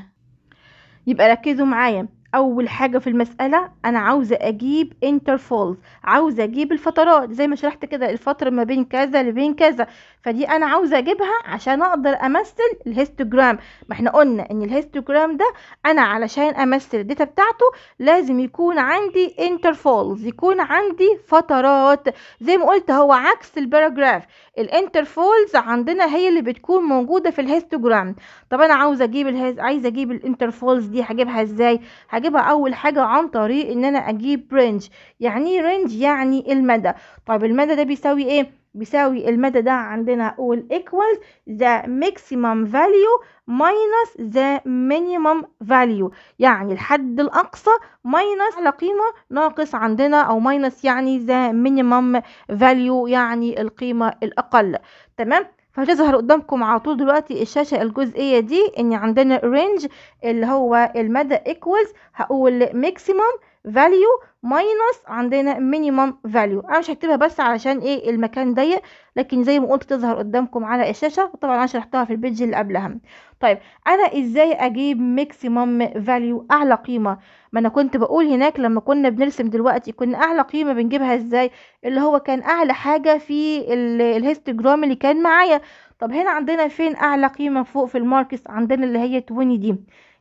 يبقى ركزوا معايا. أول حاجة في المسألة أنا عاوزة أجيب intervals عاوزة أجيب الفترات زي ما شرحت كده الفترة ما بين كذا لبين كذا. فدي أنا عاوزة أجيبها عشان أقدر أمثل ال histogram. ما إحنا قلنا إن ال histogram ده أنا علشان أمثل ال data بتاعته لازم يكون عندي intervals يكون عندي فترات. زي ما قلت هو عكس ال bar graph. ال intervals عندنا هي اللي بتكون موجودة في ال histogram. طب أنا عاوزة أجيب الهيز... عايزة أجيب ال intervals دي هجيبها إزاي؟ هجيبها أول حاجة عن طريق إن أنا أجيب range يعني إيه range يعني المدى. طيب المدى ده بيساوي إيه؟ بيساوي المدى ده عندنا أقول equals the maximum value minus the minimum value. يعني الحد الأقصى minus على قيمة ناقص عندنا أو minus يعني the minimum value يعني القيمة الأقل. تمام؟ فهتظهر قدامكم على طول دلوقتي الشاشة الجزئية دي إن عندنا range اللي هو المدى equals هقول maximum value minus عندنا minimum value. أنا مش هكتبها بس علشان إيه المكان ضيق لكن زي ما قلت تظهر قدامكم على الشاشة طبعا أنا شرحتها في ال page اللي قبلها. طيب أنا إزاي أجيب maximum value أعلى قيمة؟ ما أنا كنت بقول هناك لما كنا بنرسم دلوقتي كنا أعلى قيمة بنجيبها إزاي؟ اللي هو كان أعلى حاجة في ال histogram اللي كان معايا. طب هنا عندنا فين أعلى قيمة فوق في ال marks؟ عندنا اللي هي 20 دي.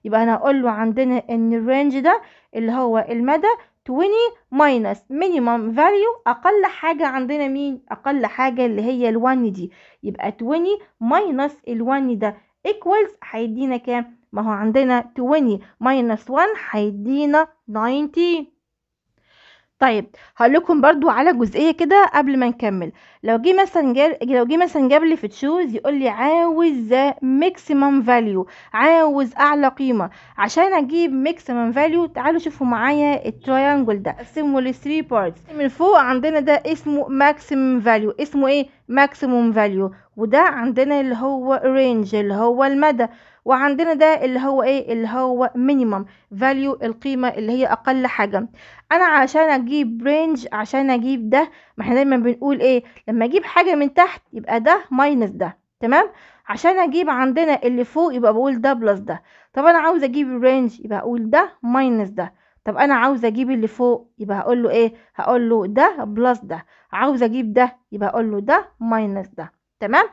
يبقى أنا أقول له عندنا إن ال range ده اللي هو المدى 20 minus minimum value أقل حاجة عندنا مين؟ أقل حاجة اللي هي ال1 دي. يبقى 20 minus ال1 ده equals هيدينا كام؟ ما هو عندنا 20 minus 1 هيدينا 19 طيب هقول لكم برضو على جزئية كده قبل ما نكمل. لو جه مثلا جاب لو جه مثلا جاب لي في choose يقول لي عاوز maximum value عاوز أعلى قيمة. عشان أجيب maximum value تعالوا شوفوا معايا ال triangle ده. أقسمه ل 3 parts من فوق عندنا ده اسمه maximum value اسمه إيه؟ maximum value وده عندنا اللي هو range اللي هو المدى. وعندنا ده اللي هو إيه؟ اللي هو minimum value القيمة اللي هي أقل حاجة. أنا عشان أجيب range عشان أجيب ده ما إحنا دايما بنقول إيه؟ لما أجيب حاجة من تحت يبقى ده minus ده تمام؟ عشان أجيب عندنا اللي فوق يبقى بقول ده plus ده. طب أنا عاوز أجيب ال range يبقى أقول ده minus ده. طب أنا عاوز أجيب اللي فوق يبقى هقول له إيه؟ هقول له ده plus ده. عاوز أجيب ده يبقى أقول له ده minus ده تمام؟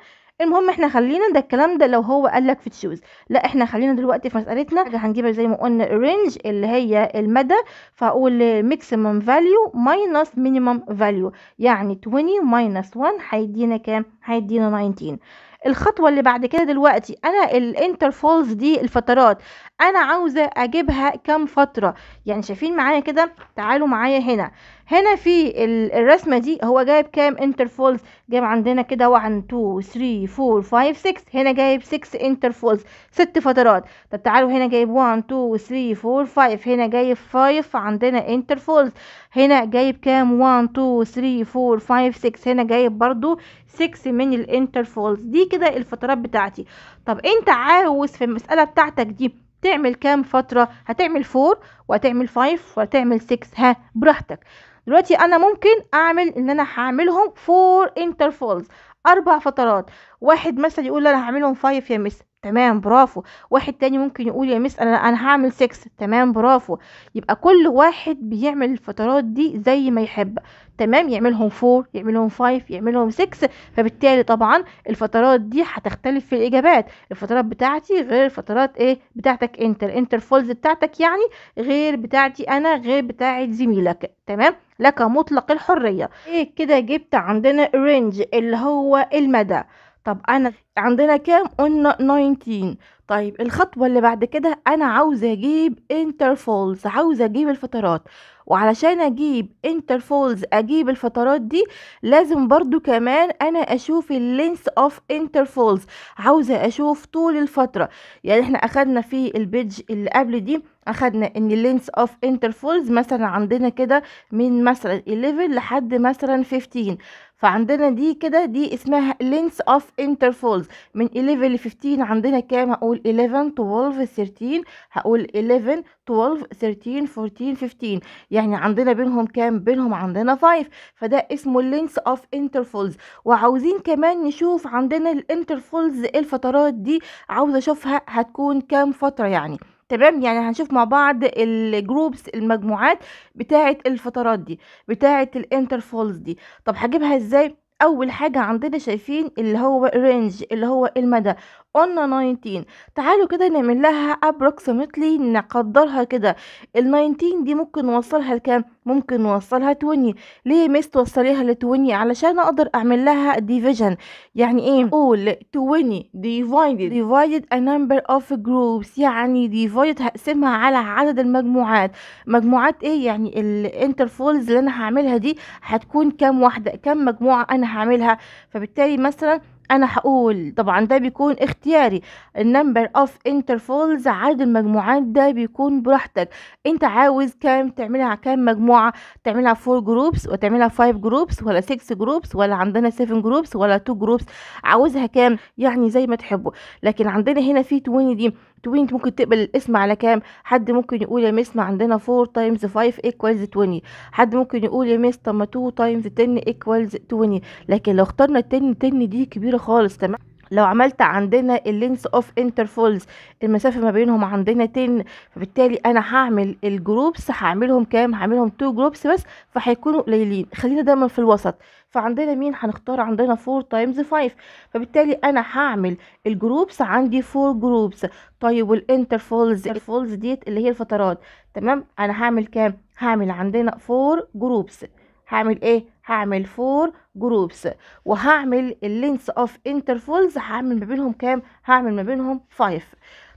المهم إحنا خلينا ده الكلام ده لو هو قال لك في choose. لا إحنا خلينا دلوقتي في مسألتنا. حاجة. هنجيبها زي ما قلنا ال range اللي هي المدى فأقول maximum value minus minimum value يعني 20 minus 1 هيدينا كام؟ هيدينا 19 الخطوة اللي بعد كده دلوقتي أنا ال intervals دي الفترات أنا عاوزة أجيبها كام فترة؟ يعني شايفين معايا كده؟ تعالوا معايا هنا. هنا في الرسمة دي هو جايب كام intervals جايب عندنا كده 1 2 3 4 5 6 هنا جايب 6 intervals ست فترات. طب تعالوا هنا جايب 1 2 3 4 5 هنا جايب 5 عندنا intervals هنا جايب كام؟ 1 2 3 4 5 6 هنا جايب برضو 6 من ال intervals دي كده الفترات بتاعتي. طب انت عاوز في المسألة بتاعتك دي تعمل كام فترة؟ هتعمل 4 وهتعمل 5 وهتعمل 6 ها براحتك. دلوقتي أنا ممكن أعمل إن أنا هعملهم 4 intervals أربع فترات. واحد مثلا يقول أنا هعملهم 5 يا miss تمام برافو. واحد تاني ممكن يقول يا miss أنا أنا هعمل 6 تمام برافو. يبقى كل واحد بيعمل الفترات دي زي ما يحب. تمام يعملهم 4 يعملهم 5 يعملهم 6 فبالتالي طبعا الفترات دي هتختلف في الإجابات. الفترات بتاعتي غير الفترات إيه؟ بتاعتك أنت. ال intervals بتاعتك يعني غير بتاعتي أنا غير بتاعت زميلك. تمام؟ لك مطلق الحرية. إيه كده جبت عندنا range اللي هو المدى. طب أنا عندنا كام؟ قلنا 19 طيب الخطوة اللي بعد كده أنا عاوزه أجيب intervals عاوزه أجيب الفترات. وعلشان أجيب intervals أجيب الفترات دي لازم برضو كمان أنا أشوف ال length of intervals عاوزه أشوف طول الفترة. يعني إحنا أخدنا في ال page اللي قبل دي أخدنا إن ال length of intervals مثلا عندنا كده من مثلا 11 لحد مثلا 15 فعندنا دي كده دي اسمها length of intervals من 11 ل 15 عندنا كام؟ هقول 11 12 13 هقول 11 12 13 14 15 يعني عندنا بينهم كام؟ بينهم عندنا 5 فده اسمه ال length of intervals وعاوزين كمان نشوف عندنا ال intervals الفترات دي عاوزه أشوفها هتكون كام فترة يعني. تمام؟ يعني هنشوف مع بعض ال groups المجموعات بتاعة الفترات دي بتاعة ال intervals دي. طب هجيبها إزاي؟ أول حاجة عندنا شايفين اللي هو رينج اللي هو المدى قلنا 19 تعالوا كده نعمل لها approximately نقدرها كده. ال 19 دي ممكن نوصلها لكام؟ ممكن نوصلها 20 ليه مس توصليها ل 20 علشان أقدر أعمل لها division. يعني إيه؟ قول 20 divided. Divided a number of groups. يعني divide هقسمها على عدد المجموعات. مجموعات إيه؟ يعني ال intervals اللي أنا هعملها دي هتكون كام واحدة؟ كام مجموعة أنا هعملها؟ فبالتالي مثلا أنا هقول طبعا ده بيكون اختياري. ال number of intervals عدد المجموعات ده بيكون براحتك. أنت عاوز كام؟ تعملها كام مجموعة؟ تعملها 4 groups وتعملها 5 groups ولا 6 groups ولا عندنا 7 groups ولا 2 groups عاوزها كام؟ يعني زي ما تحبوا. لكن عندنا هنا في 20 دي 20 ممكن تقبل القسمة على كام؟ حد ممكن يقول يا miss ما عندنا 4 times 5 equals 20 حد ممكن يقول يا miss طب ما 2 times 10 equals 20 لكن لو اخترنا 10 10 دي كبيرة خالص تمام؟ لو عملت عندنا ال length of intervals المسافة ما بينهم عندنا 10 فبالتالي أنا هعمل ال groups هعملهم كام؟ هعملهم 2 groups بس فهيكونوا قليلين. خلينا دايما في الوسط. فعندنا مين هنختار؟ عندنا 4 times 5 فبالتالي أنا هعمل ال groups عندي 4 groups طيب وال intervals ال intervals ديت اللي هي الفترات. تمام؟ أنا هعمل كام؟ هعمل عندنا 4 groups هعمل إيه؟ هعمل 4 groups وهعمل ال length of intervals هعمل ما بينهم كام؟ هعمل ما بينهم 5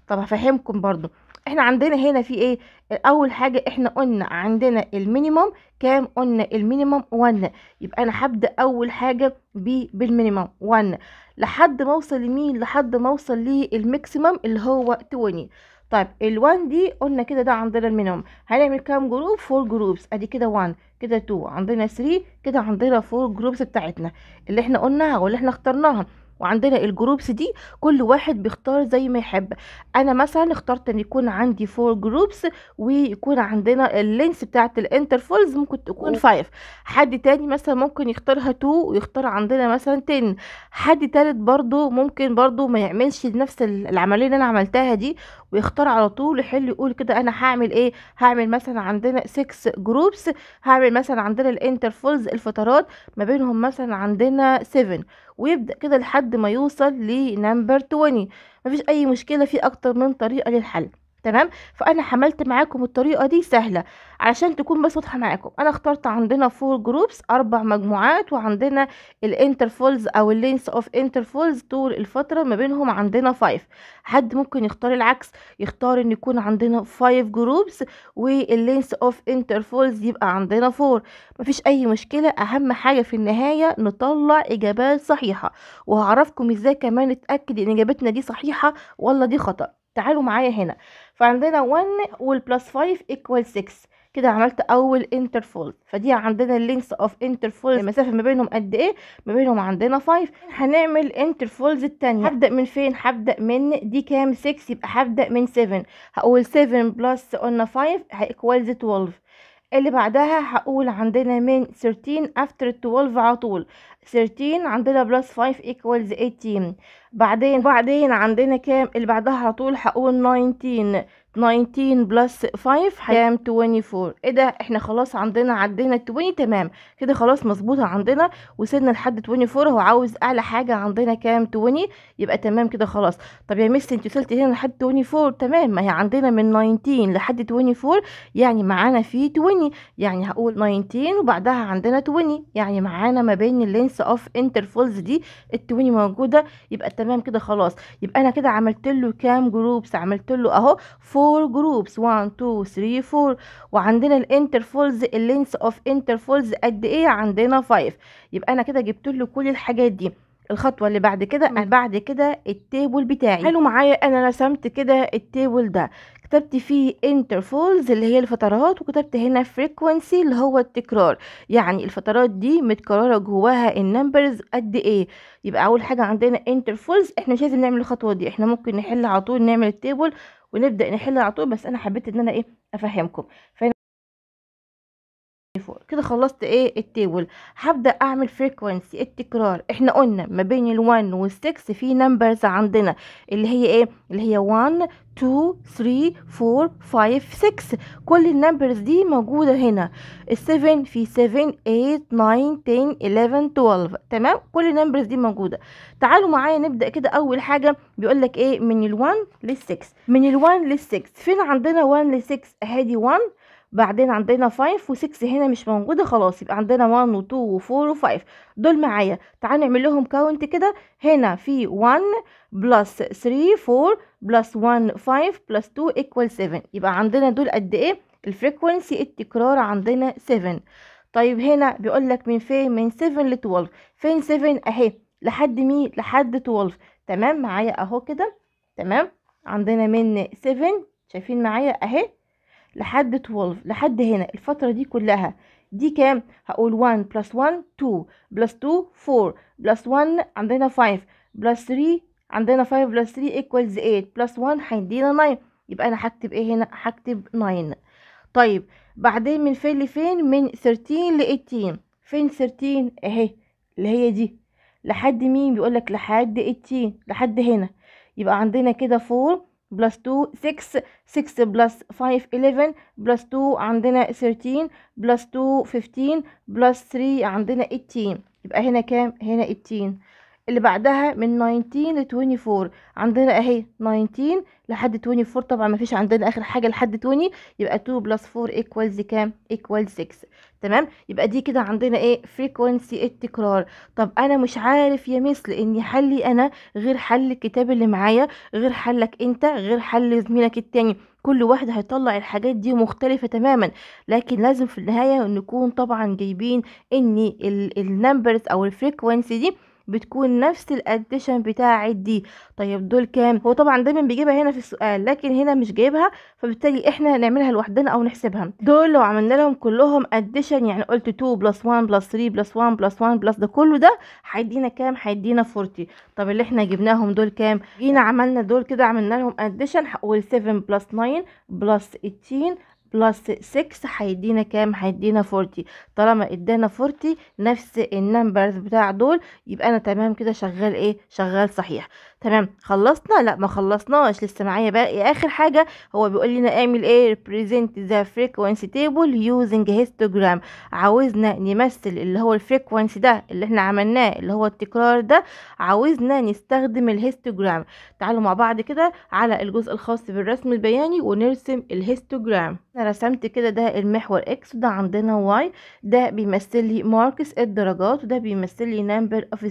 طب هفهمكم برضو. إحنا عندنا هنا في إيه؟ أول حاجة إحنا قلنا عندنا ال minimum كام قلنا ال minimum 1 يبقى أنا هبدأ أول حاجة ب بال minimum 1 لحد ما أوصل لمين؟ لحد ما أوصل لل maximum اللي هو 20 طيب ال1 دي قلنا كده ده عندنا ال minimum هنعمل كام group 4 groups أدي كده 1 كده 2 عندنا 3 كده عندنا 4 groups بتاعتنا. اللي إحنا قلناها واللي إحنا اخترناها. وعندنا ال groups دي كل واحد بيختار زي ما يحب. أنا مثلا اخترت إن يكون عندي 4 groups ويكون عندنا ال length بتاعت ال intervals ممكن تكون 5 حد تاني مثلا ممكن يختارها 2 ويختار عندنا مثلا 10 حد تالت برضو ممكن برضو ما يعملش نفس العملية اللي أنا عملتها دي ويختار على طول يحل يقول كده أنا هعمل إيه؟ هعمل مثلا عندنا 6 groups هعمل مثلا عندنا ال intervals الفترات ما بينهم مثلا عندنا 7 ويبدأ كده لحد ما يوصل ل number 20 مفيش أي مشكلة في أكتر من طريقة للحل. تمام؟ فأنا عملت معاكم الطريقة دي سهلة علشان تكون بس واضحة معاكم. أنا اخترت عندنا four groups أربع مجموعات وعندنا ال intervals أو ال length of intervals طول الفترة ما بينهم عندنا 5 حد ممكن يختار العكس يختار إن يكون عندنا 5 groups وال length of intervals يبقى عندنا 4 مفيش أي مشكلة أهم حاجة في النهاية نطلع إجابات صحيحة. وهعرفكم إزاي كمان نتأكد إن إجابتنا دي صحيحة ولا دي خطأ. تعالوا معايا هنا. فعندنا 1 وال plus 5 equal 6 كده عملت أول interval فدي عندنا ال length of interval المسافه ما بينهم قد إيه؟ ما بينهم عندنا 5 هنعمل intervals التانية. هبدأ من فين؟ هبدأ من دي كام؟ 6 يبقى هبدأ من 7 هقول 7 plus قلنا 5 equals 12 اللي بعدها هقول عندنا من 13 after 12 على طول. 13 عندنا plus 5 equals 18 بعدين بعدين عندنا كام؟ اللي بعدها على طول هقول 19 19 plus 5 كام 24 إيه ده؟ إحنا خلاص عندنا عدينا 20 تمام. كده خلاص مظبوطة عندنا وصلنا لحد 24 هو عاوز أعلى حاجة عندنا كام؟ 20 يبقى تمام كده خلاص. طب يا miss انت وصلت هنا لحد 24 تمام. ما هي عندنا من 19 لحد 24 يعني معانا في 20 يعني هقول 19 وبعدها عندنا 20 يعني معانا ما بين ال length of intervals دي ال 20 موجودة. يبقى تمام كده خلاص. يبقى أنا كده عملت له كام groups عملت له أهو 4 groups 1 2 3 4 وعندنا ال intervals ال length of intervals قد إيه؟ عندنا 5 يبقى أنا كده جبت له كل الحاجات دي. الخطوة اللي بعد كده بعد كده ال table بتاعي. حلو معايا. أنا رسمت كده ال table ده. كتبت فيه intervals اللي هي الفترات وكتبت هنا frequency اللي هو التكرار. يعني الفترات دي متكررة جواها ال numbers قد إيه؟ يبقى أول حاجة عندنا intervals. إحنا مش لازم نعمل الخطوة دي. إحنا ممكن نحل على طول نعمل ال table ونبدأ نحل على طول بس أنا حبيت إن أنا إيه أفهمكم. كده خلصت إيه ال table هبدأ أعمل frequency التكرار. إحنا قلنا ما بين ال1 وال6 في numbers عندنا اللي هي إيه؟ اللي هي 1 2 3 4 5 6 كل ال numbers دي موجودة هنا. ال7 في 7 8 9 10 11 12 تمام؟ كل ال numbers دي موجودة. تعالوا معايا نبدأ كده أول حاجة. بيقول لك إيه؟ من ال1 لل6 من ال1 لل6 فين عندنا 1 ل6 أهي 1 بعدين عندنا 5 و6 هنا مش موجودة خلاص يبقى عندنا 1 و 2 و 4 و 5 دول معايا. تعال نعمل لهم count كده. هنا في 1 plus 3 4 plus 1 5 plus 2 equal 7 يبقى عندنا دول قد إيه؟ ال frequency التكرار عندنا 7 طيب هنا بيقول لك من فين؟ من 7 ل 12 فين 7 أهي. لحد مين؟ لحد 12 تمام؟ معايا أهو كده. تمام؟ عندنا من 7 شايفين معايا أهي؟ لحد 12 لحد هنا الفترة دي كلها. دي كام؟ هقول 1 plus 1 2 plus 2 4 plus 1 عندنا 5 plus 3 عندنا 5 plus 3 equals 8 plus 1 هيدينا 9 يبقى أنا هكتب إيه هنا؟ هكتب 9 طيب بعدين من فين لفين؟ من 13 ل 18 فين 13 أهي اللي هي دي. لحد مين؟ بيقولك لحد 18 لحد هنا. يبقى عندنا كده 4 plus 2 6 6 plus 5 11 plus 2 عندنا 13 plus 2 15 plus 3 عندنا 18 يبقى هنا كام؟ هنا 18 اللي بعدها من 19 ل 24 عندنا اهي 19 لحد 24 طبعا ما فيش عندنا آخر حاجة لحد 20 يبقى 2 plus 4 equals كام؟ equal 6 تمام؟ يبقى دي كده عندنا إيه؟ frequency التكرار. طب أنا مش عارف يا miss لأن حلي أنا غير حل الكتاب اللي معايا غير حلك أنت غير حل زميلك التاني. كل واحد هيطلع الحاجات دي مختلفة تماما. لكن لازم في النهاية نكون طبعا جايبين ان ال numbers أو ال frequency دي بتكون نفس ال addition بتاعه دي طيب دول كام؟ هو طبعا دايما بيجيبها هنا في السؤال لكن هنا مش جايبها فبالتالي إحنا هنعملها لوحدنا أو نحسبها. دول لو عملنا لهم كلهم addition يعني قلت 2 plus 1 plus 3 plus 1 plus 1 plus ده كله ده هيدينا كام؟ هيدينا 40 طب اللي إحنا جبناهم دول كام؟ جينا عملنا دول كده عملنا لهم addition هقول 7 plus 9 plus 18 plus 6 هيدينا كام؟ هيدينا 40 طالما ادانا 40 نفس ال numbers بتاع دول يبقى أنا تمام كده شغال إيه؟ شغال صحيح. تمام. خلصنا؟ لا ما خلصناش. لسه معايا بقى. آخر حاجة هو بيقول لنا اعمل إيه؟ represent the frequency table using histogram. عاوزنا نمثل اللي هو ال frequency ده اللي إحنا عملناه اللي هو التكرار ده. عاوزنا نستخدم ال histogram تعالوا مع بعض كده على الجزء الخاص بالرسم البياني ونرسم ال histogram أنا رسمت كده ده المحور x وده عندنا y ده بيمثل لي marks الدرجات وده بيمثل لي number of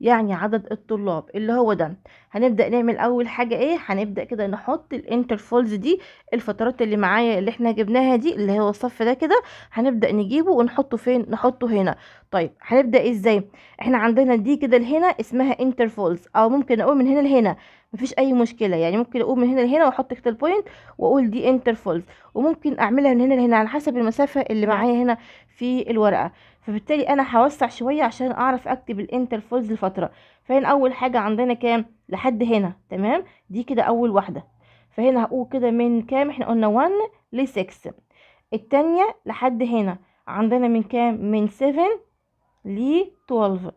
يعني عدد الطلاب. اللي هو ده. هنبدأ نعمل أول حاجة إيه؟ هنبدأ كده نحط ال intervals دي الفترات اللي معايا اللي إحنا جبناها دي اللي هو الصف ده كده هنبدأ نجيبه ونحطه فين؟ نحطه هنا. طيب هنبدأ إزاي؟ إحنا عندنا دي كده لهنا اسمها intervals أو ممكن أقول من هنا لهنا مفيش أي مشكلة. يعني ممكن أقول من هنا لهنا وأحط كده ال point وأقول دي intervals وممكن أعملها من هنا لهنا على حسب المسافة اللي معايا هنا في الورقة. فبالتالي أنا هوسع شوية عشان أعرف أكتب ال intervals لفترة. فهنا أول حاجة عندنا كام؟ لحد هنا تمام؟ دي كده أول واحدة. فهنا هقول كده من كام؟ إحنا قلنا 1 ل 6 التانية لحد هنا. عندنا من كام؟ من 7 ل 12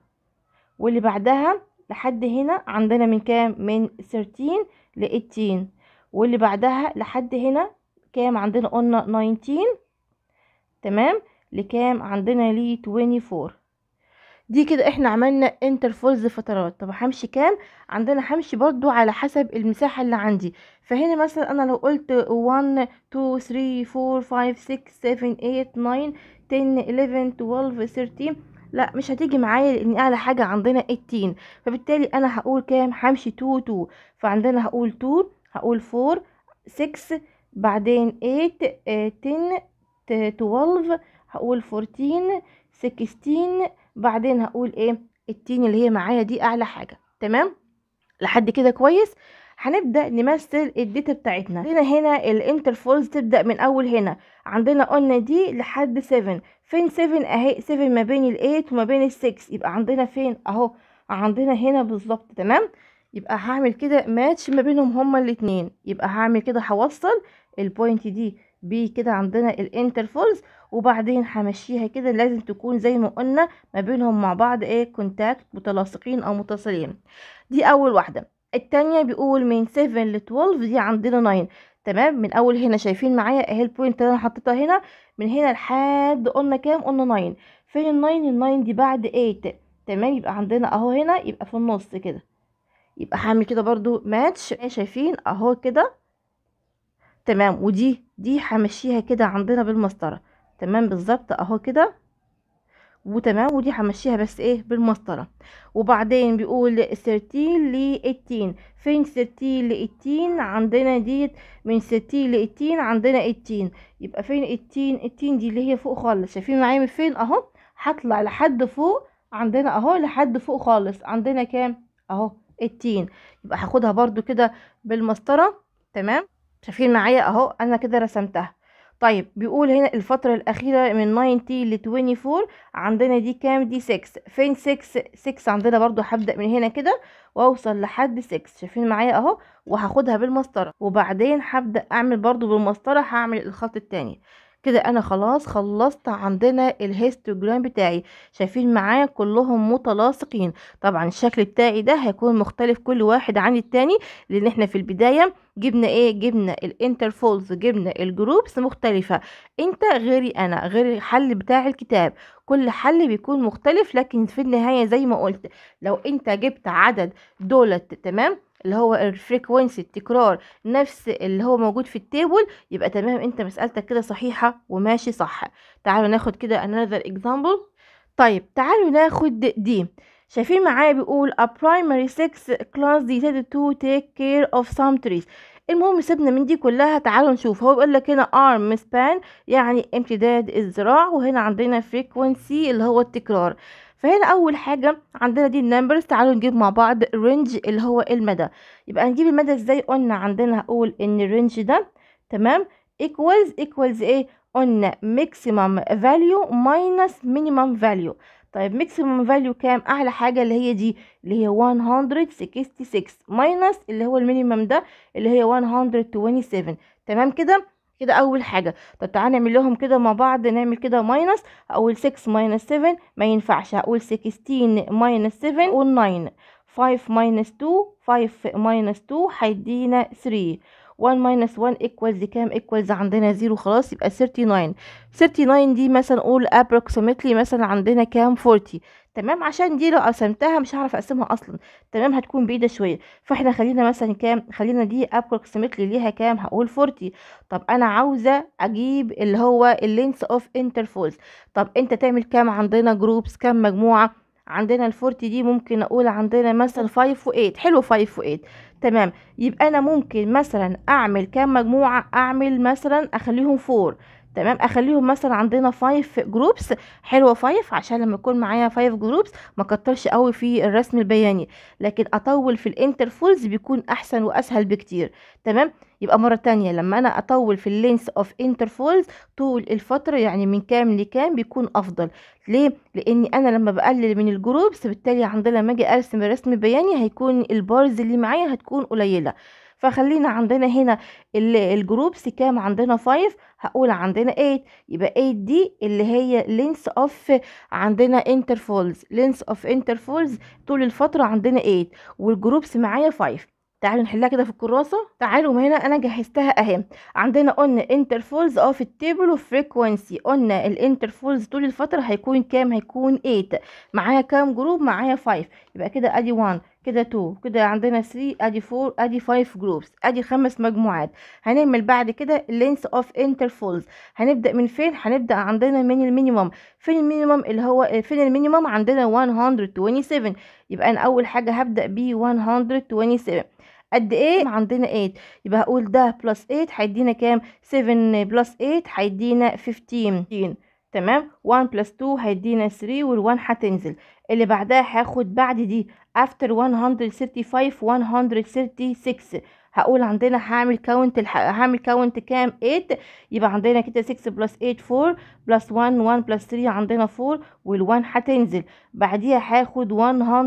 واللي بعدها لحد هنا عندنا من كام؟ من 13 ل 18 واللي بعدها لحد هنا كام؟ عندنا قلنا 19 تمام؟ لكام؟ عندنا ل 24 دي كده إحنا عملنا انترفولز فترات. طب همشي كام؟ عندنا همشي برضو على حسب المساحة اللي عندي. فهنا مثلا أنا لو قلت 1 2 3 4 5 6 7 8 9 10 11 12 13 لا مش هتيجي معايا لأن أعلى حاجة عندنا 18 فبالتالي أنا هقول كام؟ همشي 2 2 فعندنا هقول 2 هقول 4 6 بعدين 8 10 12 هقول 14 16 بعدين هقول إيه؟ التين اللي هي معايا دي أعلى حاجة تمام؟ لحد كده كويس؟ هنبدأ نمثل ال data بتاعتنا. هنا هنا ال intervals تبدأ من أول هنا. عندنا قلنا دي لحد 7 فين 7 أهي 7 ما بين ال 8 وما بين ال 6 يبقى عندنا فين؟ أهو. عندنا هنا بالظبط تمام؟ يبقى هعمل كده ماتش ما بينهم هما الاتنين. يبقى هعمل كده هوصل ال point دي. بكده عندنا ال intervals وبعدين همشيها كده. لازم تكون زي ما قلنا ما بينهم مع بعض إيه contact متلاصقين أو متصلين. دي أول واحدة. التانية بيقول من 7 ل 12 دي عندنا 9 تمام؟ من أول هنا شايفين معايا اهي البوينت اللي أنا حطيتها هنا. من هنا لحد قلنا كام؟ قلنا 9 فين ال 9 ال 9 دي بعد 8 تمام؟ يبقى عندنا أهو هنا يبقى في النص كده. يبقى هعمل كده برضو ماتش شايفين؟ أهو كده. تمام؟ ودي دي همشيها كده عندنا بالمسطرة. تمام بالظبط أهو كده. وتمام ودي همشيها بس إيه بالمسطرة. وبعدين بيقول 13 ل 18 فين 13 ل 18 عندنا ديت من 13 ل 18 عندنا 18 يبقى فين 18 18 دي اللي هي فوق خالص. شايفين معايا من فين؟ أهو. هطلع لحد فوق. عندنا أهو لحد فوق خالص. عندنا كام؟ أهو 18 يبقى هاخدها برضو كده بالمسطرة. تمام؟ شايفين معايا أهو؟ أنا كده رسمتها. طيب بيقول هنا الفترة الأخيرة من 90 ل 24 عندنا دي كام؟ دي 6 فين 6 6 عندنا برضو هبدأ من هنا كده وأوصل لحد 6 شايفين معايا أهو؟ وهاخدها بالمسطرة. وبعدين هبدأ أعمل برضو بالمسطرة هعمل الخط التاني. كده أنا خلاص خلصت عندنا الهيستوجرام بتاعي. شايفين معايا كلهم متلاصقين. طبعا الشكل بتاعي ده هيكون مختلف كل واحد عن التاني لأن إحنا في البداية جبنا إيه؟ جبنا ال intervals جبنا ال groups مختلفة. أنت غيري أنا غير الحل بتاع الكتاب. كل حل بيكون مختلف لكن في النهاية زي ما قلت لو أنت جبت عدد دولت تمام؟ اللي هو ال frequency التكرار نفس اللي هو موجود في ال table يبقى تمام انت مسألتك كده صحيحة وماشي صح. تعالوا ناخد كده another example. طيب تعالوا ناخد دي شايفين معايا بيقول a primary sex class decided to take care of some trees. المهم سيبنا من دي كلها تعالوا نشوف. هو بيقول لك هنا arm span يعني امتداد الذراع وهنا عندنا frequency اللي هو التكرار. فهنا أول حاجة عندنا دي ال numbers تعالوا نجيب مع بعض range اللي هو المدى. يبقى نجيب المدى إزاي؟ قلنا عندنا هقول إن ال range ده تمام؟ equals equals إيه؟ قلنا maximum value minus minimum value. طيب maximum value كام؟ أعلى حاجة اللي هي دي اللي هي 166 minus اللي هو ال minimum ده اللي هي 127 تمام كده؟ كده أول حاجة. طب تعالى نعمل لهم كده مع بعض نعمل كده minus أقول 6 minus 7 ما ينفعش. هقول 16 minus 7 أقول 9 5 minus 2 5 minus 2 هيدينا 3 1 minus 1 equals كام equals عندنا 0 خلاص يبقى 39 39 دي مثلا قول approximately مثلا عندنا كام؟ 40 تمام؟ عشان دي لو قسمتها مش هعرف أقسمها أصلا. تمام؟ هتكون بعيدة شوية. فإحنا خلينا مثلا كام؟ خلينا دي approximately ليها كام؟ هقول 40 طب أنا عاوزة أجيب اللي هو ال length of intervals طب أنت تعمل كام عندنا؟ groups كام مجموعة؟ عندنا ال forty دي ممكن أقول عندنا مثلا 5 و8 حلو 5 و8 تمام. يبقى أنا ممكن مثلا أعمل كام مجموعة؟ أعمل مثلا أخليهم 4 تمام؟ أخليهم مثلا عندنا 5 groups حلوة 5 عشان لما يكون معايا 5 groups ما كترش قوي في الرسم البياني. لكن أطول في ال intervals بيكون أحسن وأسهل بكتير. تمام؟ يبقى مرة تانية لما أنا أطول في ال length of intervals طول الفترة يعني من كام لكام بيكون أفضل. ليه؟ لأني أنا لما بقلل من ال groups بالتالي عندنا لما أجي أرسم الرسم بياني هيكون ال bars اللي معايا هتكون قليلة. فخلينا عندنا هنا ال groups كام عندنا 5 هقول عندنا 8 يبقى 8 دي اللي هي length of عندنا intervals length of intervals طول الفترة عندنا 8 وال groups معايا 5 تعالوا نحلها كده في الكراسة. تعالوا هنا أنا جهزتها أهي. عندنا قلنا intervals of ال table of frequency قلنا ال intervals طول الفترة هيكون كام؟ هيكون 8 معايا كام group؟ معايا 5 يبقى كده أدي 1 كده 2 كده عندنا 3 ادي 4 ادي 5 groups ادي خمس مجموعات. هنعمل بعد كده length of intervals هنبدأ من فين؟ هنبدأ عندنا من ال minimum فين ال minimum اللي هو فين ال minimum عندنا 127 يبقى أنا أول حاجة هبدأ ب 127 قد إيه؟ عندنا 8 يبقى هقول ده plus 8 هيدينا كام؟ 7 plus 8 هيدينا 15 تمام؟ 1 plus 2 هيدينا 3 وال1 هتنزل. اللي بعدها هاخد بعد دي after 135 136 هقول عندنا هعمل count. هعمل count كام؟ 8 يبقى عندنا كده 6 plus 8 4 plus 1 1 plus 3 عندنا 4 وال1 هتنزل. بعديها هاخد 100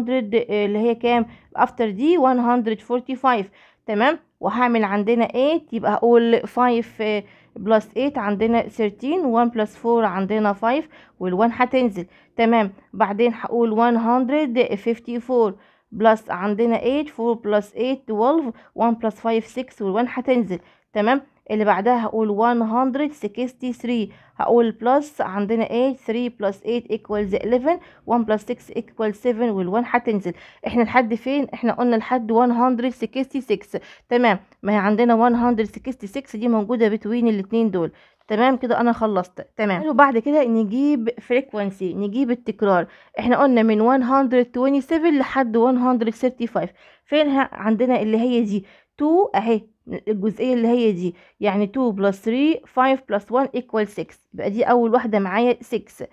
اللي هي كام؟ after دي 145 تمام؟ وهعمل عندنا 8 يبقى هقول 5 plus 8 عندنا 13 1 plus 4 عندنا 5 وال1 هتنزل. تمام. بعدين هقول 154 plus عندنا 8 4 plus 8 12 1 plus 5 6 وال1 هتنزل. تمام. اللي بعدها هقول 163 هقول plus عندنا 8 3 plus 8 equals 11 1 plus 6 equals 7 وال1 هتنزل. إحنا لحد فين؟ إحنا قلنا لحد 166 تمام. ما هي عندنا 166 دي موجودة between الاتنين دول. تمام كده؟ أنا خلصت. تمام. وبعد كده نجيب frequency نجيب التكرار. إحنا قلنا من 127 لحد 135 فين عندنا اللي هي دي. 2 أهي. الجزئية اللي هي دي يعني 2 plus 3 5 plus 1 equal 6 يبقى دي أول واحدة معايا 6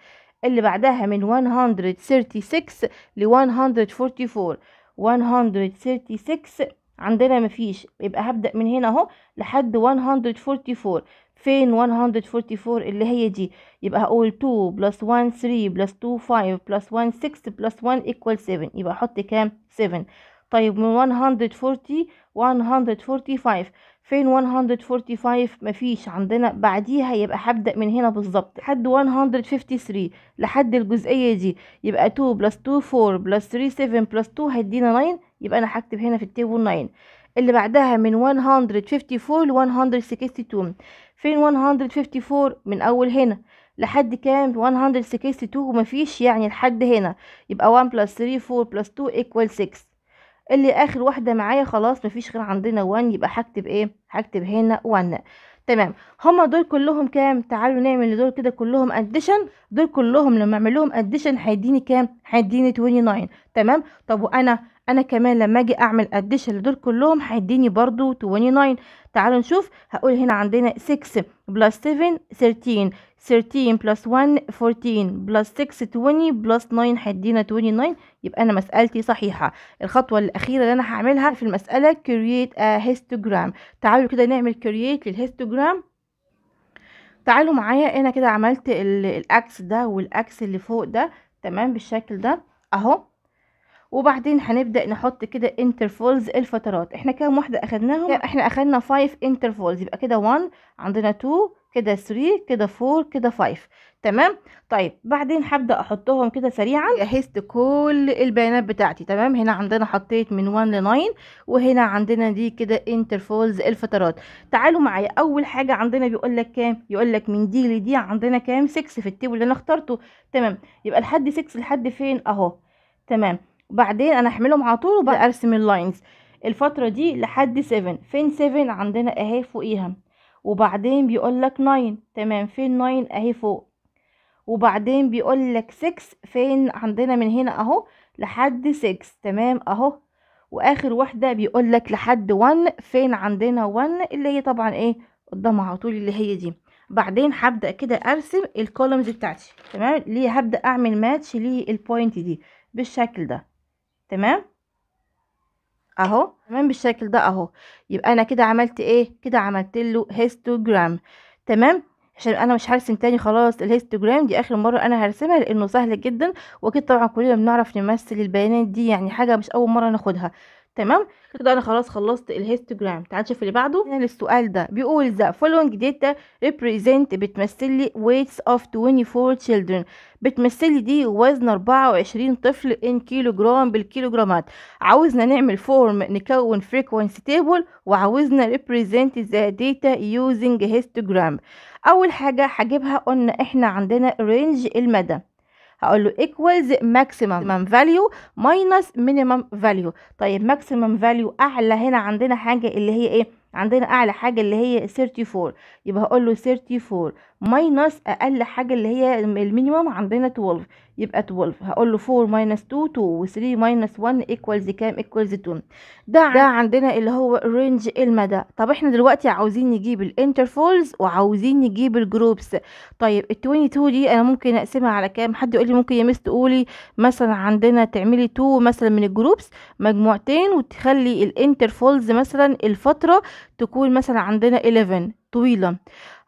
اللي بعدها من 136 ل 144 136 عندنا مفيش. يبقى هبدأ من هنا أهو لحد 144 فين 144 اللي هي دي؟ يبقى هقول 2 plus 1 3 plus 2 5 plus 1 6 plus 1 equal 7 يبقى أحط كام؟ 7 طيب من 140 145 فين 145 مفيش عندنا. بعديها يبقى هبدأ من هنا بالظبط. لحد 153 لحد الجزئية دي. يبقى 2 plus 2 4 plus 3 7 plus 2 هيدينا 9 يبقى أنا هكتب هنا في ال table 9 اللي بعدها من 154 ل 162 فين 154 من أول هنا. لحد كام؟ 162 ومفيش يعني لحد هنا. يبقى 1 plus 3 4 plus 2 equal 6 اللي آخر واحدة معايا خلاص مفيش غير عندنا 1 يبقى هكتب إيه؟ هكتب هنا 1 تمام. هما دول كلهم كام؟ تعالوا نعمل لدول كده كلهم addition دول كلهم لما أعمل لهم addition هيديني كام؟ هيديني 29 تمام؟ طب وأنا أنا كمان لما أجي أعمل addition لدول كلهم هيديني برضو 29 تعالوا نشوف هقول هنا عندنا 6 plus 7 13 13 plus 1 14 plus 6 20 plus 9 هيدينا 29 يبقى أنا مسألتي صحيحة. الخطوة الأخيرة اللي أنا هعملها في المسألة create a histogram. تعالوا كده نعمل create لل histogram تعالوا معايا أنا كده عملت ال- الأكس ده والأكس اللي فوق ده. تمام؟ بالشكل ده. أهو. وبعدين هنبدأ نحط كده intervals الفترات. إحنا كام واحدة أخدناهم؟ إحنا أخدنا 5 intervals يبقى كده 1 عندنا 2 كده 3 كده 4 كده 5 تمام؟ طيب بعدين هبدأ أحطهم كده سريعا. جهزت كل البيانات بتاعتي. تمام؟ هنا عندنا حطيت من 1 ل 9 وهنا عندنا دي كده intervals الفترات. تعالوا معايا أول حاجة عندنا بيقول لك كام؟ يقول لك من دي لدي عندنا كام؟ 6 في ال table اللي أنا اخترته. تمام؟ يبقى لحد 6 لحد فين؟ أهو. تمام؟ وبعدين أنا هعملهم على طول وبقى ارسم ال lines الفترة دي لحد 7 فين 7 عندنا اهي فوقيها. وبعدين بيقول لك 9 تمام فين 9 اهي فوق. وبعدين بيقول لك 6 فين؟ عندنا من هنا اهو لحد 6 تمام اهو. واخر واحدة بيقول لك لحد 1 فين عندنا 1 اللي هي طبعا إيه؟ قدامها على طول اللي هي دي. بعدين هبدأ كده أرسم ال columns بتاعتي. تمام؟ ليه هبدأ أعمل match لل point دي بالشكل ده. تمام؟ أهو تمام بالشكل ده أهو. يبقى أنا كده عملت إيه؟ كده عملت له histogram تمام؟ عشان أنا مش هرسم تاني خلاص ال histogram دي آخر مرة أنا هرسمها لأنه سهل جدا. وأكيد طبعا كلنا بنعرف نمثل البيانات دي يعني حاجة مش أول مرة ناخدها. تمام؟ كده أنا خلاص خلصت ال histogram تعال نشوف اللي بعده. هنا السؤال ده بيقول the following data represent بتمثل لي weights of 24 children. بتمثل لي دي وزن 24 طفل ان كيلو جرام بالكيلوجرامات. عاوزنا نعمل form نكون frequency table وعاوزنا represent the data using histogram. أول حاجة هجيبها قلنا إحنا عندنا range المدى. هقول له equals maximum value minus minimum value. طيب maximum value أعلى هنا عندنا حاجة اللي هي إيه؟ عندنا أعلى حاجة اللي هي 34 يبقى هقول له 34 minus أقل حاجة اللي هي ال minimum عندنا 12 يبقى 12 هقول له 4 minus 2 2 و3 minus 1 equals كام؟ equals 2 ده ده عندنا اللي هو range المدى طب إحنا دلوقتي عاوزين نجيب ال intervals وعاوزين نجيب ال groups طيب ال 22 دي أنا ممكن أقسمها على كام؟ حد يقول لي ممكن يا miss تقولي مثلا عندنا تعملي 2 مثلا من ال groups مجموعتين وتخلي ال intervals مثلا الفترة تكون مثلا عندنا 11 طويلة.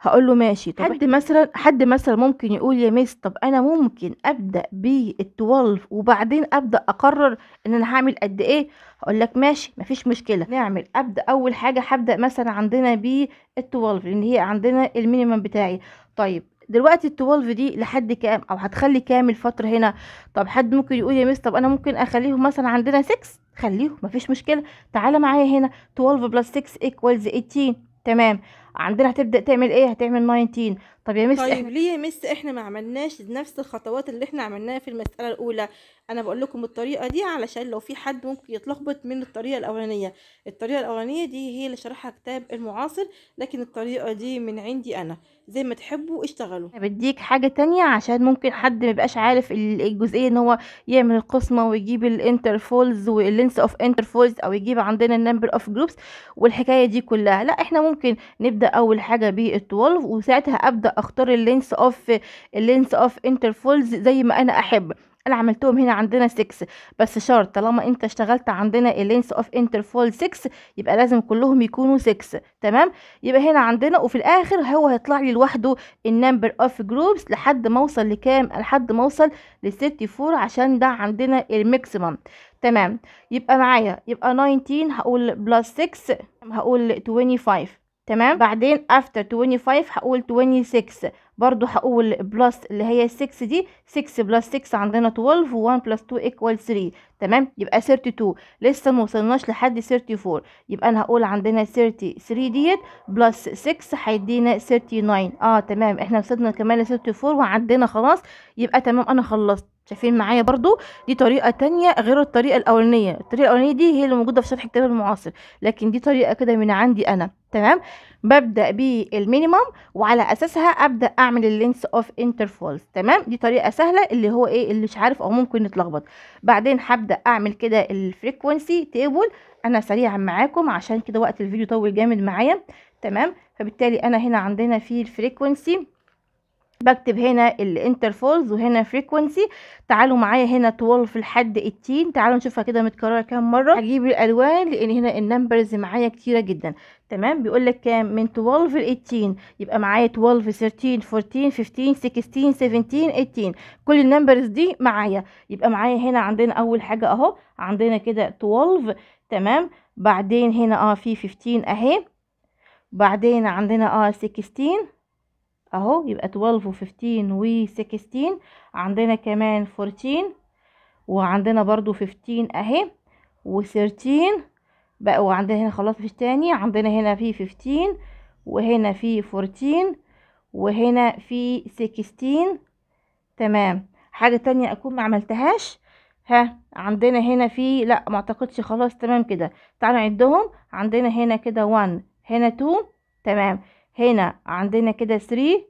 هقول له ماشي. طب حد مثلا حد مثلا ممكن يقول يا miss طب أنا ممكن أبدأ بال12 وبعدين أبدأ أقرر إن أنا هعمل قد إيه؟ هقول لك ماشي مفيش مشكلة. نعمل أبدأ أول حاجة هبدأ مثلا عندنا بال12 لأن هي عندنا ال minimum بتاعي. طيب دلوقتي ال12 دي لحد كام؟ أو هتخلي كام الفترة هنا؟ طب حد ممكن يقول يا miss طب أنا ممكن أخليهم مثلا عندنا 6 خليهم مفيش مشكلة. تعالى معايا هنا 12 plus 6 equals 18 تمام. عندنا هتبدأ تعمل إيه؟ هتعمل 19 طب يا miss طيب ليه يا miss إحنا ما عملناش نفس الخطوات اللي إحنا عملناها في المسألة الأولى؟ أنا بقول لكم الطريقة دي علشان لو في حد ممكن يتلخبط من الطريقة الأولانية. الطريقة الأولانية دي هي اللي شرحها كتاب المعاصر لكن الطريقة دي من عندي أنا. زي ما تحبوا اشتغلوا. بديك حاجة تانية عشان ممكن حد ميبقاش عارف ال- الجزئية إن هو يعمل القسمة ويجيب ال intervals وال length of intervals أو يجيب عندنا ال number of groups والحكاية دي كلها. لا إحنا ممكن نبدأ أول حاجة بال12 وساعتها أبدأ أختار ال length of ال length of intervals زي ما أنا أحب. أنا عملتهم هنا عندنا 6 بس شرط طالما انت اشتغلت عندنا ال length of interval 6 يبقى لازم كلهم يكونوا 6 تمام؟ يبقى هنا عندنا وفي الآخر هو هيطلع لي لوحده ال number of groups لحد ما اوصل لكام؟ لحد ما اوصل ل 34 عشان ده عندنا ال maximum تمام؟ يبقى معايا يبقى 19 هقول plus 6 هقول 25 تمام؟ بعدين after 25 هقول 26 برضو هقول plus اللي هي 6 دي 6 plus 6 عندنا 12 و1 plus 2 equal 3 تمام؟ يبقى 32 لسه ما وصلناش لحد 34 يبقى أنا هقول عندنا 33 ديت plus 6 هيدينا 39 آه تمام. إحنا وصلنا كمان ل 34 وعندنا خلاص. يبقى تمام. أنا خلصت. شايفين معايا برضو؟ دي طريقة تانية غير الطريقة الأولانية. الطريقة الأولانية دي هي اللي موجودة في شرح الكتاب المعاصر. لكن دي طريقة كده من عندي أنا. تمام؟ ببدأ بال minimum وعلى أساسها أبدأ أعمل ال length of intervals تمام؟ دي طريقة سهلة اللي هو إيه اللي مش عارف أو ممكن يتلخبط بعدين هبدأ أعمل كده ال frequency table أنا سريعا معاكم عشان كده وقت الفيديو طول جامد معايا. تمام؟ فبالتالي أنا هنا عندنا في ال frequency بكتب هنا ال intervals وهنا frequency تعالوا معايا هنا 12 لحد 18 تعالوا نشوفها كده متكررة كام مرة. هجيب الألوان لأن هنا ال numbers معايا كتيرة جدا. تمام؟ بيقول لك كام؟ من 12 ل 18 يبقى معايا 12 13 14 15 16 17 18 كل النمبرز دي معايا. يبقى معايا هنا عندنا أول حاجة أهو. عندنا كده 12 تمام؟ بعدين هنا آه في 15 أهي. بعدين عندنا آه 16 أهو يبقى 12 و 15 و 16 عندنا كمان 14 وعندنا برضو 15 أهي و 13 بقى وعندنا هنا خلاص مفيش تاني عندنا هنا في 15 وهنا في 14 وهنا في 16 تمام. حاجة تانية أكون ما عملتهاش؟ ها عندنا هنا في لا ما أعتقدش خلاص تمام كده. تعالوا نعدهم. عندنا هنا كده 1 هنا 2 تمام. هنا عندنا كده 3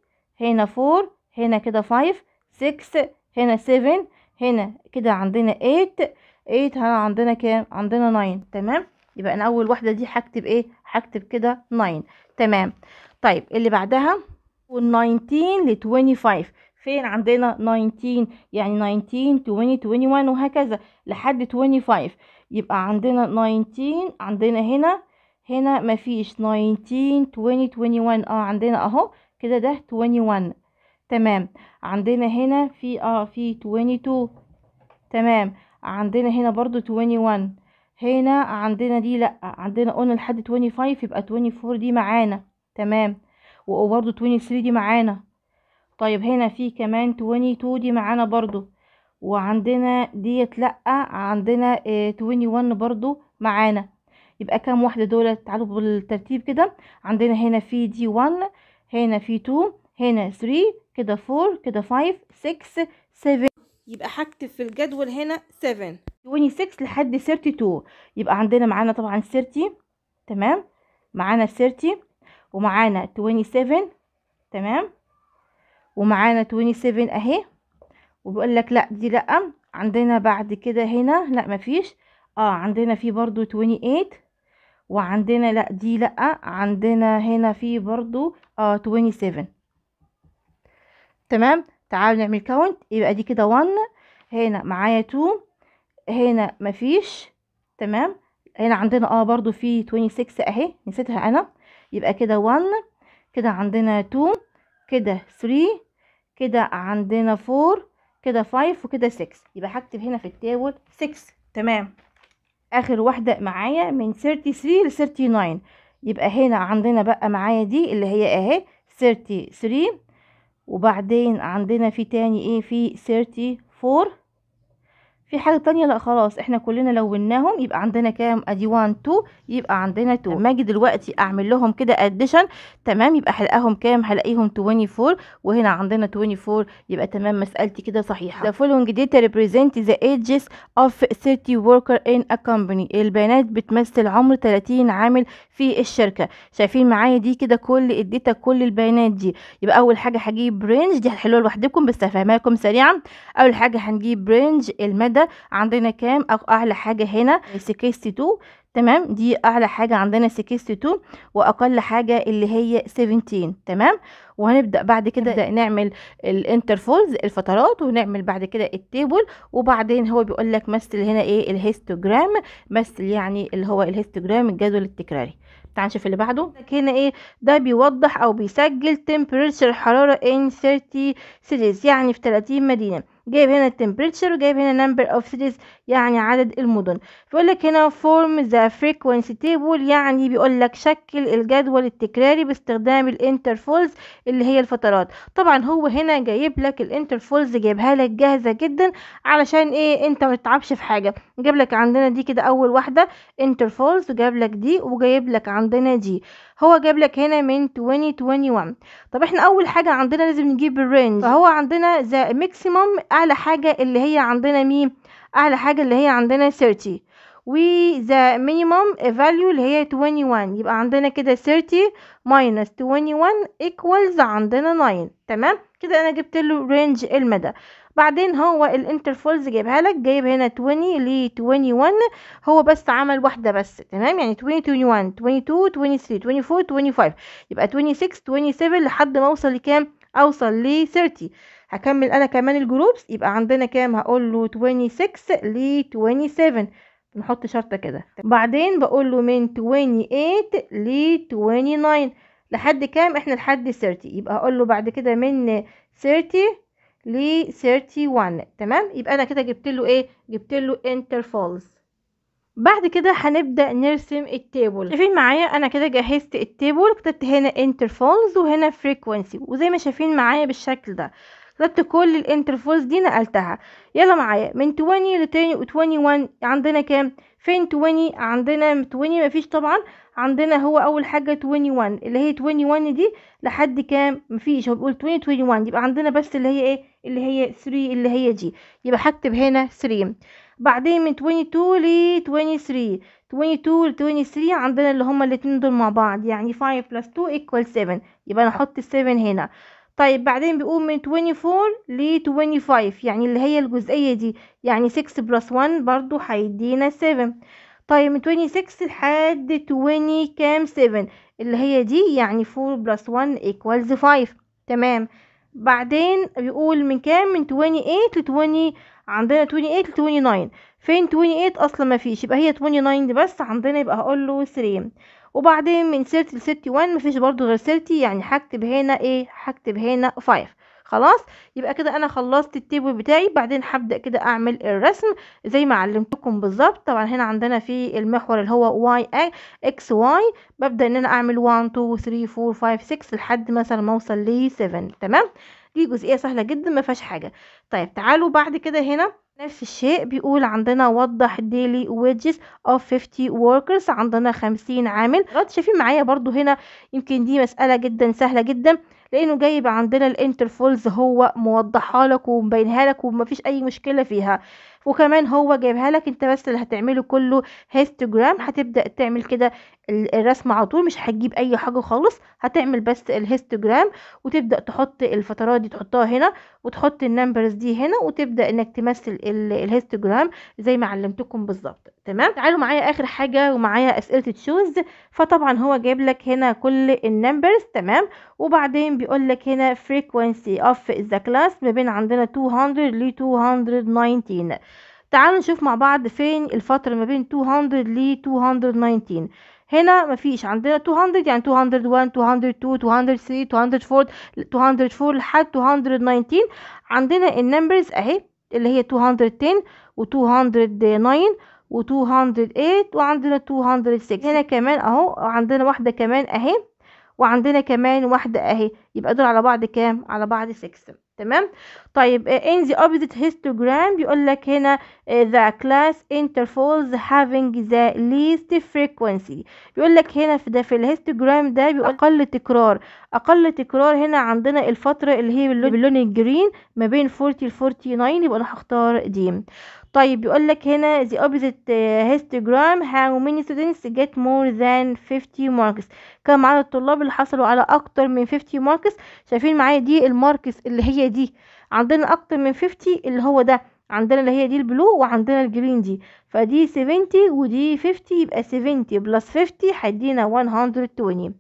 هنا 4 هنا كده 5 6 هنا 7 هنا كده عندنا 8 8 هنا عندنا كام؟ عندنا 9 تمام؟ يبقى أنا أول واحدة دي هكتب إيه؟ هكتب كده 9 تمام. طيب اللي بعدها من 19 ل 25 فين عندنا 19 يعني 19 20 21 وهكذا لحد 25 يبقى عندنا 19 عندنا هنا هنا مفيش 19 20 21 آه عندنا أهو. كده ده 21 تمام. عندنا هنا في آه في 22 تمام. عندنا هنا برضو 21 هنا عندنا دي لأ. عندنا قلنا لحد 25 يبقى 24 دي معانا. تمام. وبرضو 23 دي معانا. طيب هنا في كمان 22 دي معانا برضو. وعندنا ديت لأ. عندنا آه 21 برضو معانا. يبقى كام واحدة دول تعالوا بالترتيب كده؟ عندنا هنا في دي 1 هنا في 2 هنا 3 كده 4 كده 5 6 7 يبقى هكتب في الجدول هنا 7 26 لحد 32 يبقى عندنا معانا طبعا 30 تمام؟ معانا 30 ومعانا 27 تمام؟ ومعانا 27 اهي. وبيقول لك لا دي لا. عندنا بعد كده هنا لا مفيش. آه عندنا في برضو 28 وعندنا لا دي لا عندنا هنا في برضو آه 27 تمام؟ تعالوا نعمل كاونت يبقى دي كده 1 هنا معايا 2 هنا مفيش. تمام؟ هنا عندنا آه برضو في 26 أهي. نسيتها أنا. يبقى كده 1 كده عندنا 2 كده 3 كده عندنا 4 كده 5 وكده 6 يبقى هكتب هنا في التابل 6 تمام؟ آخر واحدة معايا من 33 ل 39 يبقى هنا عندنا بقى معايا دي اللي هي اهي 33 وبعدين عندنا في تاني إيه؟ في 34 في حاجة تانية؟ لا خلاص إحنا كلنا لوناهم يبقى عندنا كام؟ أدي 1 2 يبقى عندنا 2 لما أجي دلوقتي أعمل لهم كده addition تمام؟ يبقى هلاقيهم كام؟ هلاقيهم 24 وهنا عندنا 24 يبقى تمام؟ مسألتي كده صحيحة. The following data represent the ages of 30 worker in a company. البيانات بتمثل عمر 30 عامل في الشركة. شايفين معايا دي كده كل ال data كل البيانات دي. يبقى أول حاجة هجيب range دي هتحلوها لوحدكم بس هفهمها لكم سريعا. أول حاجة هنجيب range المدى عندنا كام؟ أو أعلى حاجة هنا 62 تمام؟ دي أعلى حاجة عندنا 62 وأقل حاجة اللي هي 17 تمام؟ وهنبدأ بعد كده نبدا نعمل ال intervals الفترات ونعمل بعد كده ال table. وبعدين هو بيقول لك مثل هنا إيه؟ ال histogram. مثل يعني اللي هو ال histogram الجدول التكراري. تعال نشوف اللي بعده. هنا إيه؟ ده بيوضح أو بيسجل temperature الحراره in 30 cities يعني في 30 مدينة. جايب هنا ال temperature وجايب هنا number of cities. يعني عدد المدن. بيقول لك هنا form the frequency table يعني بيقول لك شكل الجدول التكراري باستخدام ال intervals اللي هي الفترات. طبعا هو هنا جايب لك ال intervals جايبها لك جاهزة جدا علشان إيه؟ أنت ما تتعبش في حاجة. جايب لك عندنا دي كده أول واحدة intervals وجايب لك دي وجايب لك عندنا دي. هو جاب لك هنا من 2021 طب إحنا أول حاجة عندنا لازم نجيب ال range فهو عندنا the maximum أعلى حاجة اللي هي عندنا مين؟ أعلى حاجة اللي هي عندنا 30 و the minimum value اللي هي 21 يبقى عندنا كده 30 minus 21 equals عندنا 9 تمام؟ كده أنا جبت له range المدى. بعدين هو ال intervals جايبها لك جايب هنا 20 ل 21 هو بس عمل واحدة بس. تمام؟ يعني 20 21 22 23 24 25 يبقى 26 27 لحد ما أوصل لكام؟ أوصل ل 30 هكمل أنا كمان ال groups يبقى عندنا كام؟ هقول له 26 ل 27 نحط شرطة كده. بعدين بقول له من 28 ل 29 لحد كام؟ إحنا لحد 30 يبقى هقول له بعد كده من 30 ل 31 تمام؟ يبقى أنا كده جبت له إيه؟ جبت له intervals بعد كده هنبدأ نرسم ال table شايفين معايا؟ أنا كده جهزت ال table كتبت هنا intervals وهنا frequency وزي ما شايفين معايا بالشكل ده. كتبت كل ال intervals دي نقلتها. يلا معايا من 20 ل 21 عندنا كام؟ فين 20 عندنا 20 مفيش طبعا. عندنا هو أول حاجة 21 اللي هي 21 دي لحد كام؟ مفيش. هو بيقول 20 21 يبقى عندنا بس اللي هي إيه؟ اللي هي 3 اللي هي دي يبقى هكتب هنا 3 بعدين من 22 ل 23 22 ل 23 عندنا اللي هما الاتنين دول مع بعض. يعني 5 plus 2 equal 7 يبقى نحط 7 هنا. طيب بعدين بيقوم من 24 ل 25 يعني اللي هي الجزئية دي. يعني 6 plus 1 برضو هيدينا 7 طيب من 26 لحد 20 كام 7 اللي هي دي يعني 4 plus 1 equals 5 تمام. بعدين بيقول من كام؟ من 28 ل 20 عندنا 28 ل 29 فين 28 أصلا ما فيش؟ يبقى هي 29 دي بس عندنا يبقى هقول له 3 وبعدين من 30 ل 61 مفيش برضو غير 30 يعني هكتب هنا إيه هكتب هنا 5 خلاص؟ يبقى كده أنا خلصت ال table بتاعي بعدين هبدأ كده أعمل الرسم زي ما علمتكم بالظبط. طبعا هنا عندنا في المحور اللي هو Y X Y ببدأ إن أنا أعمل 1 2 3 4 5 6 لحد مثلا ما أوصل ل 7 تمام؟ دي جزئية سهلة جدا ما فيهاش حاجة. طيب تعالوا بعد كده هنا نفس الشيء بيقول عندنا وضح daily wages of 50 workers عندنا 50 عامل. شايفين معايا برضو هنا يمكن دي مسألة جدا سهلة جدا لأنه جايب عندنا ال intervals هو موضحها لك ومبينها لك ومفيش أي مشكلة فيها. وكمان هو جايبها لك انت بس اللي هتعمله كله histogram هتبدأ تعمل كده الرسم على طول مش هتجيب أي حاجة خالص هتعمل بس ال histogram وتبدأ تحط الفترات دي تحطها هنا وتحط ال numbers دي هنا وتبدأ إنك تمثل ال histogram زي ما علمتكم بالظبط. تمام؟ تعالوا معايا آخر حاجة ومعايا أسئلة choose فطبعا هو جايب لك هنا كل ال numbers تمام؟ وبعدين بيقول لك هنا frequency of the class ما بين عندنا 200 ل 219 تعالوا نشوف مع بعض فين الفترة ما بين 200 ل 219 هنا مفيش عندنا 200 يعني 201 202 203 204 204 لحد 219 عندنا النمبرز اهي اللي هي 210 و 209 و 208 وعندنا 206 هنا كمان اهو عندنا واحدة كمان اهي وعندنا كمان واحدة اهي يبقى دول على بعض كام على بعض 6 تمام طيب in the opposite histogram بيقول لك هنا the class intervals having the least frequency. بيقول لك هنا في ده في ال histogram ده بيقول أقل تكرار. أقل تكرار هنا عندنا الفترة اللي هي باللون ال green ما بين 40 ل 49 يبقى أنا هختار دي. طيب بيقول لك هنا the opposite histogram how many students get more than 50 marks. كم عدد الطلاب اللي حصلوا على أكتر من 50 marks شايفين معايا دي ال marks اللي هي دي. عندنا أكتر من 50 اللي هو ده عندنا اللي هي دي ال blue وعندنا ال green دي. فدي 70 ودي 50 يبقى 70 plus 50 هيدينا 120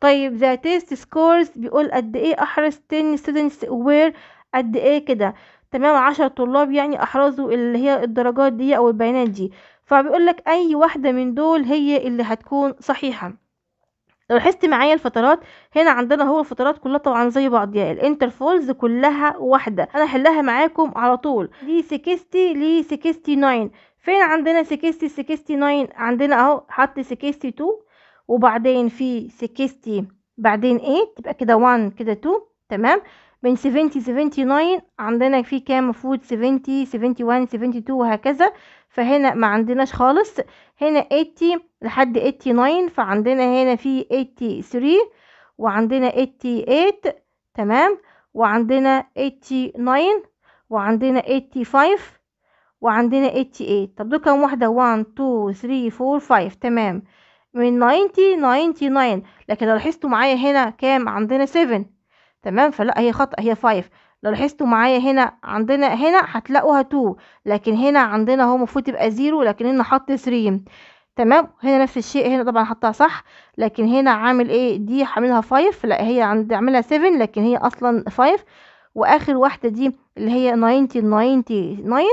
طيب the test scores بيقول قد إيه أحرز 10 students were قد إيه كده؟ تمام عشر طلاب يعني أحرزوا اللي هي الدرجات دي أو البيانات دي. فبيقول لك أي واحدة من دول هي اللي هتكون صحيحة. لو لاحظت معايا الفترات هنا عندنا هو الفترات كلها طبعا زي بعضيها الانترفولز كلها واحدة أنا هحلها معاكم على طول. دي 60 ل 69 فين عندنا 60 69 عندنا أهو حط 62 وبعدين في 60 بعدين 8 تبقى كده 1 كده 2 تمام؟ من 70 79 عندنا في كام؟ مفروض 70 71 72 وهكذا. فهنا ما عندناش خالص. هنا 80 لحد 89 فعندنا هنا في 83 وعندنا 88 تمام. وعندنا 89 وعندنا 85 وعندنا 88 طب دول كام واحدة؟ 1 2 3 4 5 تمام. من 90 99 لكن لو لاحظتوا معايا هنا كام؟ عندنا 7 تمام. فلا هي خطأ هي 5 لو لاحظتوا معايا هنا عندنا هنا هتلاقوها 2 لكن هنا عندنا هو المفروض تبقى 0 لكن هنا حط 3 تمام؟ هنا نفس الشيء هنا طبعا حطها صح لكن هنا عامل إيه؟ دي عاملها 5 لا هي عند عاملها 7 لكن هي أصلا 5 وآخر واحدة دي اللي هي 90 99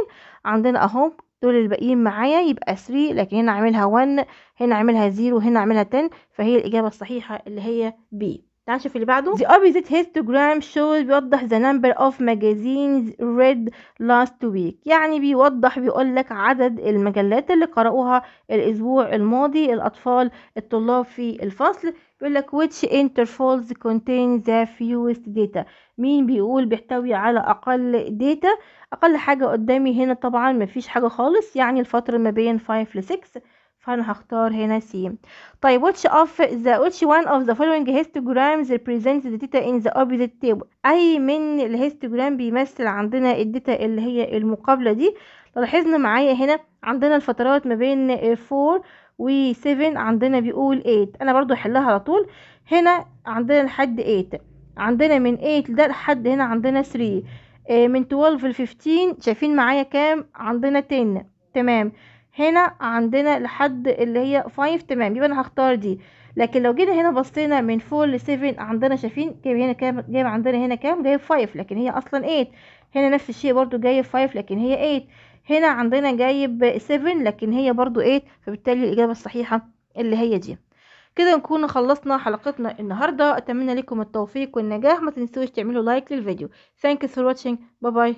عندنا أهو دول الباقيين معايا يبقى 3 لكن هنا عاملها 1 هنا عاملها 0 هنا عاملها 10 فهي الإجابة الصحيحة اللي هي B. تعال نشوف اللي بعده. The opposite histogram shows بيوضح the number of magazines read last week. يعني بيوضح بيقول لك عدد المجلات اللي قرأوها الأسبوع الماضي الأطفال الطلاب في الفصل. بيقول لك which intervals contain the fewest data. مين بيقول بيحتوي على أقل data أقل حاجة قدامي هنا طبعا مفيش حاجة خالص. يعني الفترة ما بين 5 ل 6 فأنا هختار هنا C طيب which of the which one of the following histograms represents the data in the opposite table? أي من ال histogram بيمثل عندنا ال data اللي هي المقابلة دي؟ لاحظنا معايا هنا عندنا الفترات ما بين 4 و 7 عندنا بيقول 8 أنا برضو هحلها على طول. هنا عندنا لحد 8 عندنا من 8 ده لحد هنا عندنا 3 من 12 ل 15 شايفين معايا كام؟ عندنا 10 تمام. هنا عندنا لحد اللي هي 5 تمام. يبقى أنا هختار دي. لكن لو جينا هنا بصينا من 4 ل 7 عندنا شايفين جايب هنا كام؟ جايب عندنا هنا كام؟ جايب 5 لكن هي أصلا 8 هنا نفس الشيء برضو جايب 5 لكن هي 8 هنا عندنا جايب 7 لكن هي برضو 8 فبالتالي الإجابة الصحيحة اللي هي دي. كده نكون خلصنا حلقتنا النهارده. أتمنى لكم التوفيق والنجاح. ما تنسوش تعملوا لايك للفيديو. Thank you for bye bye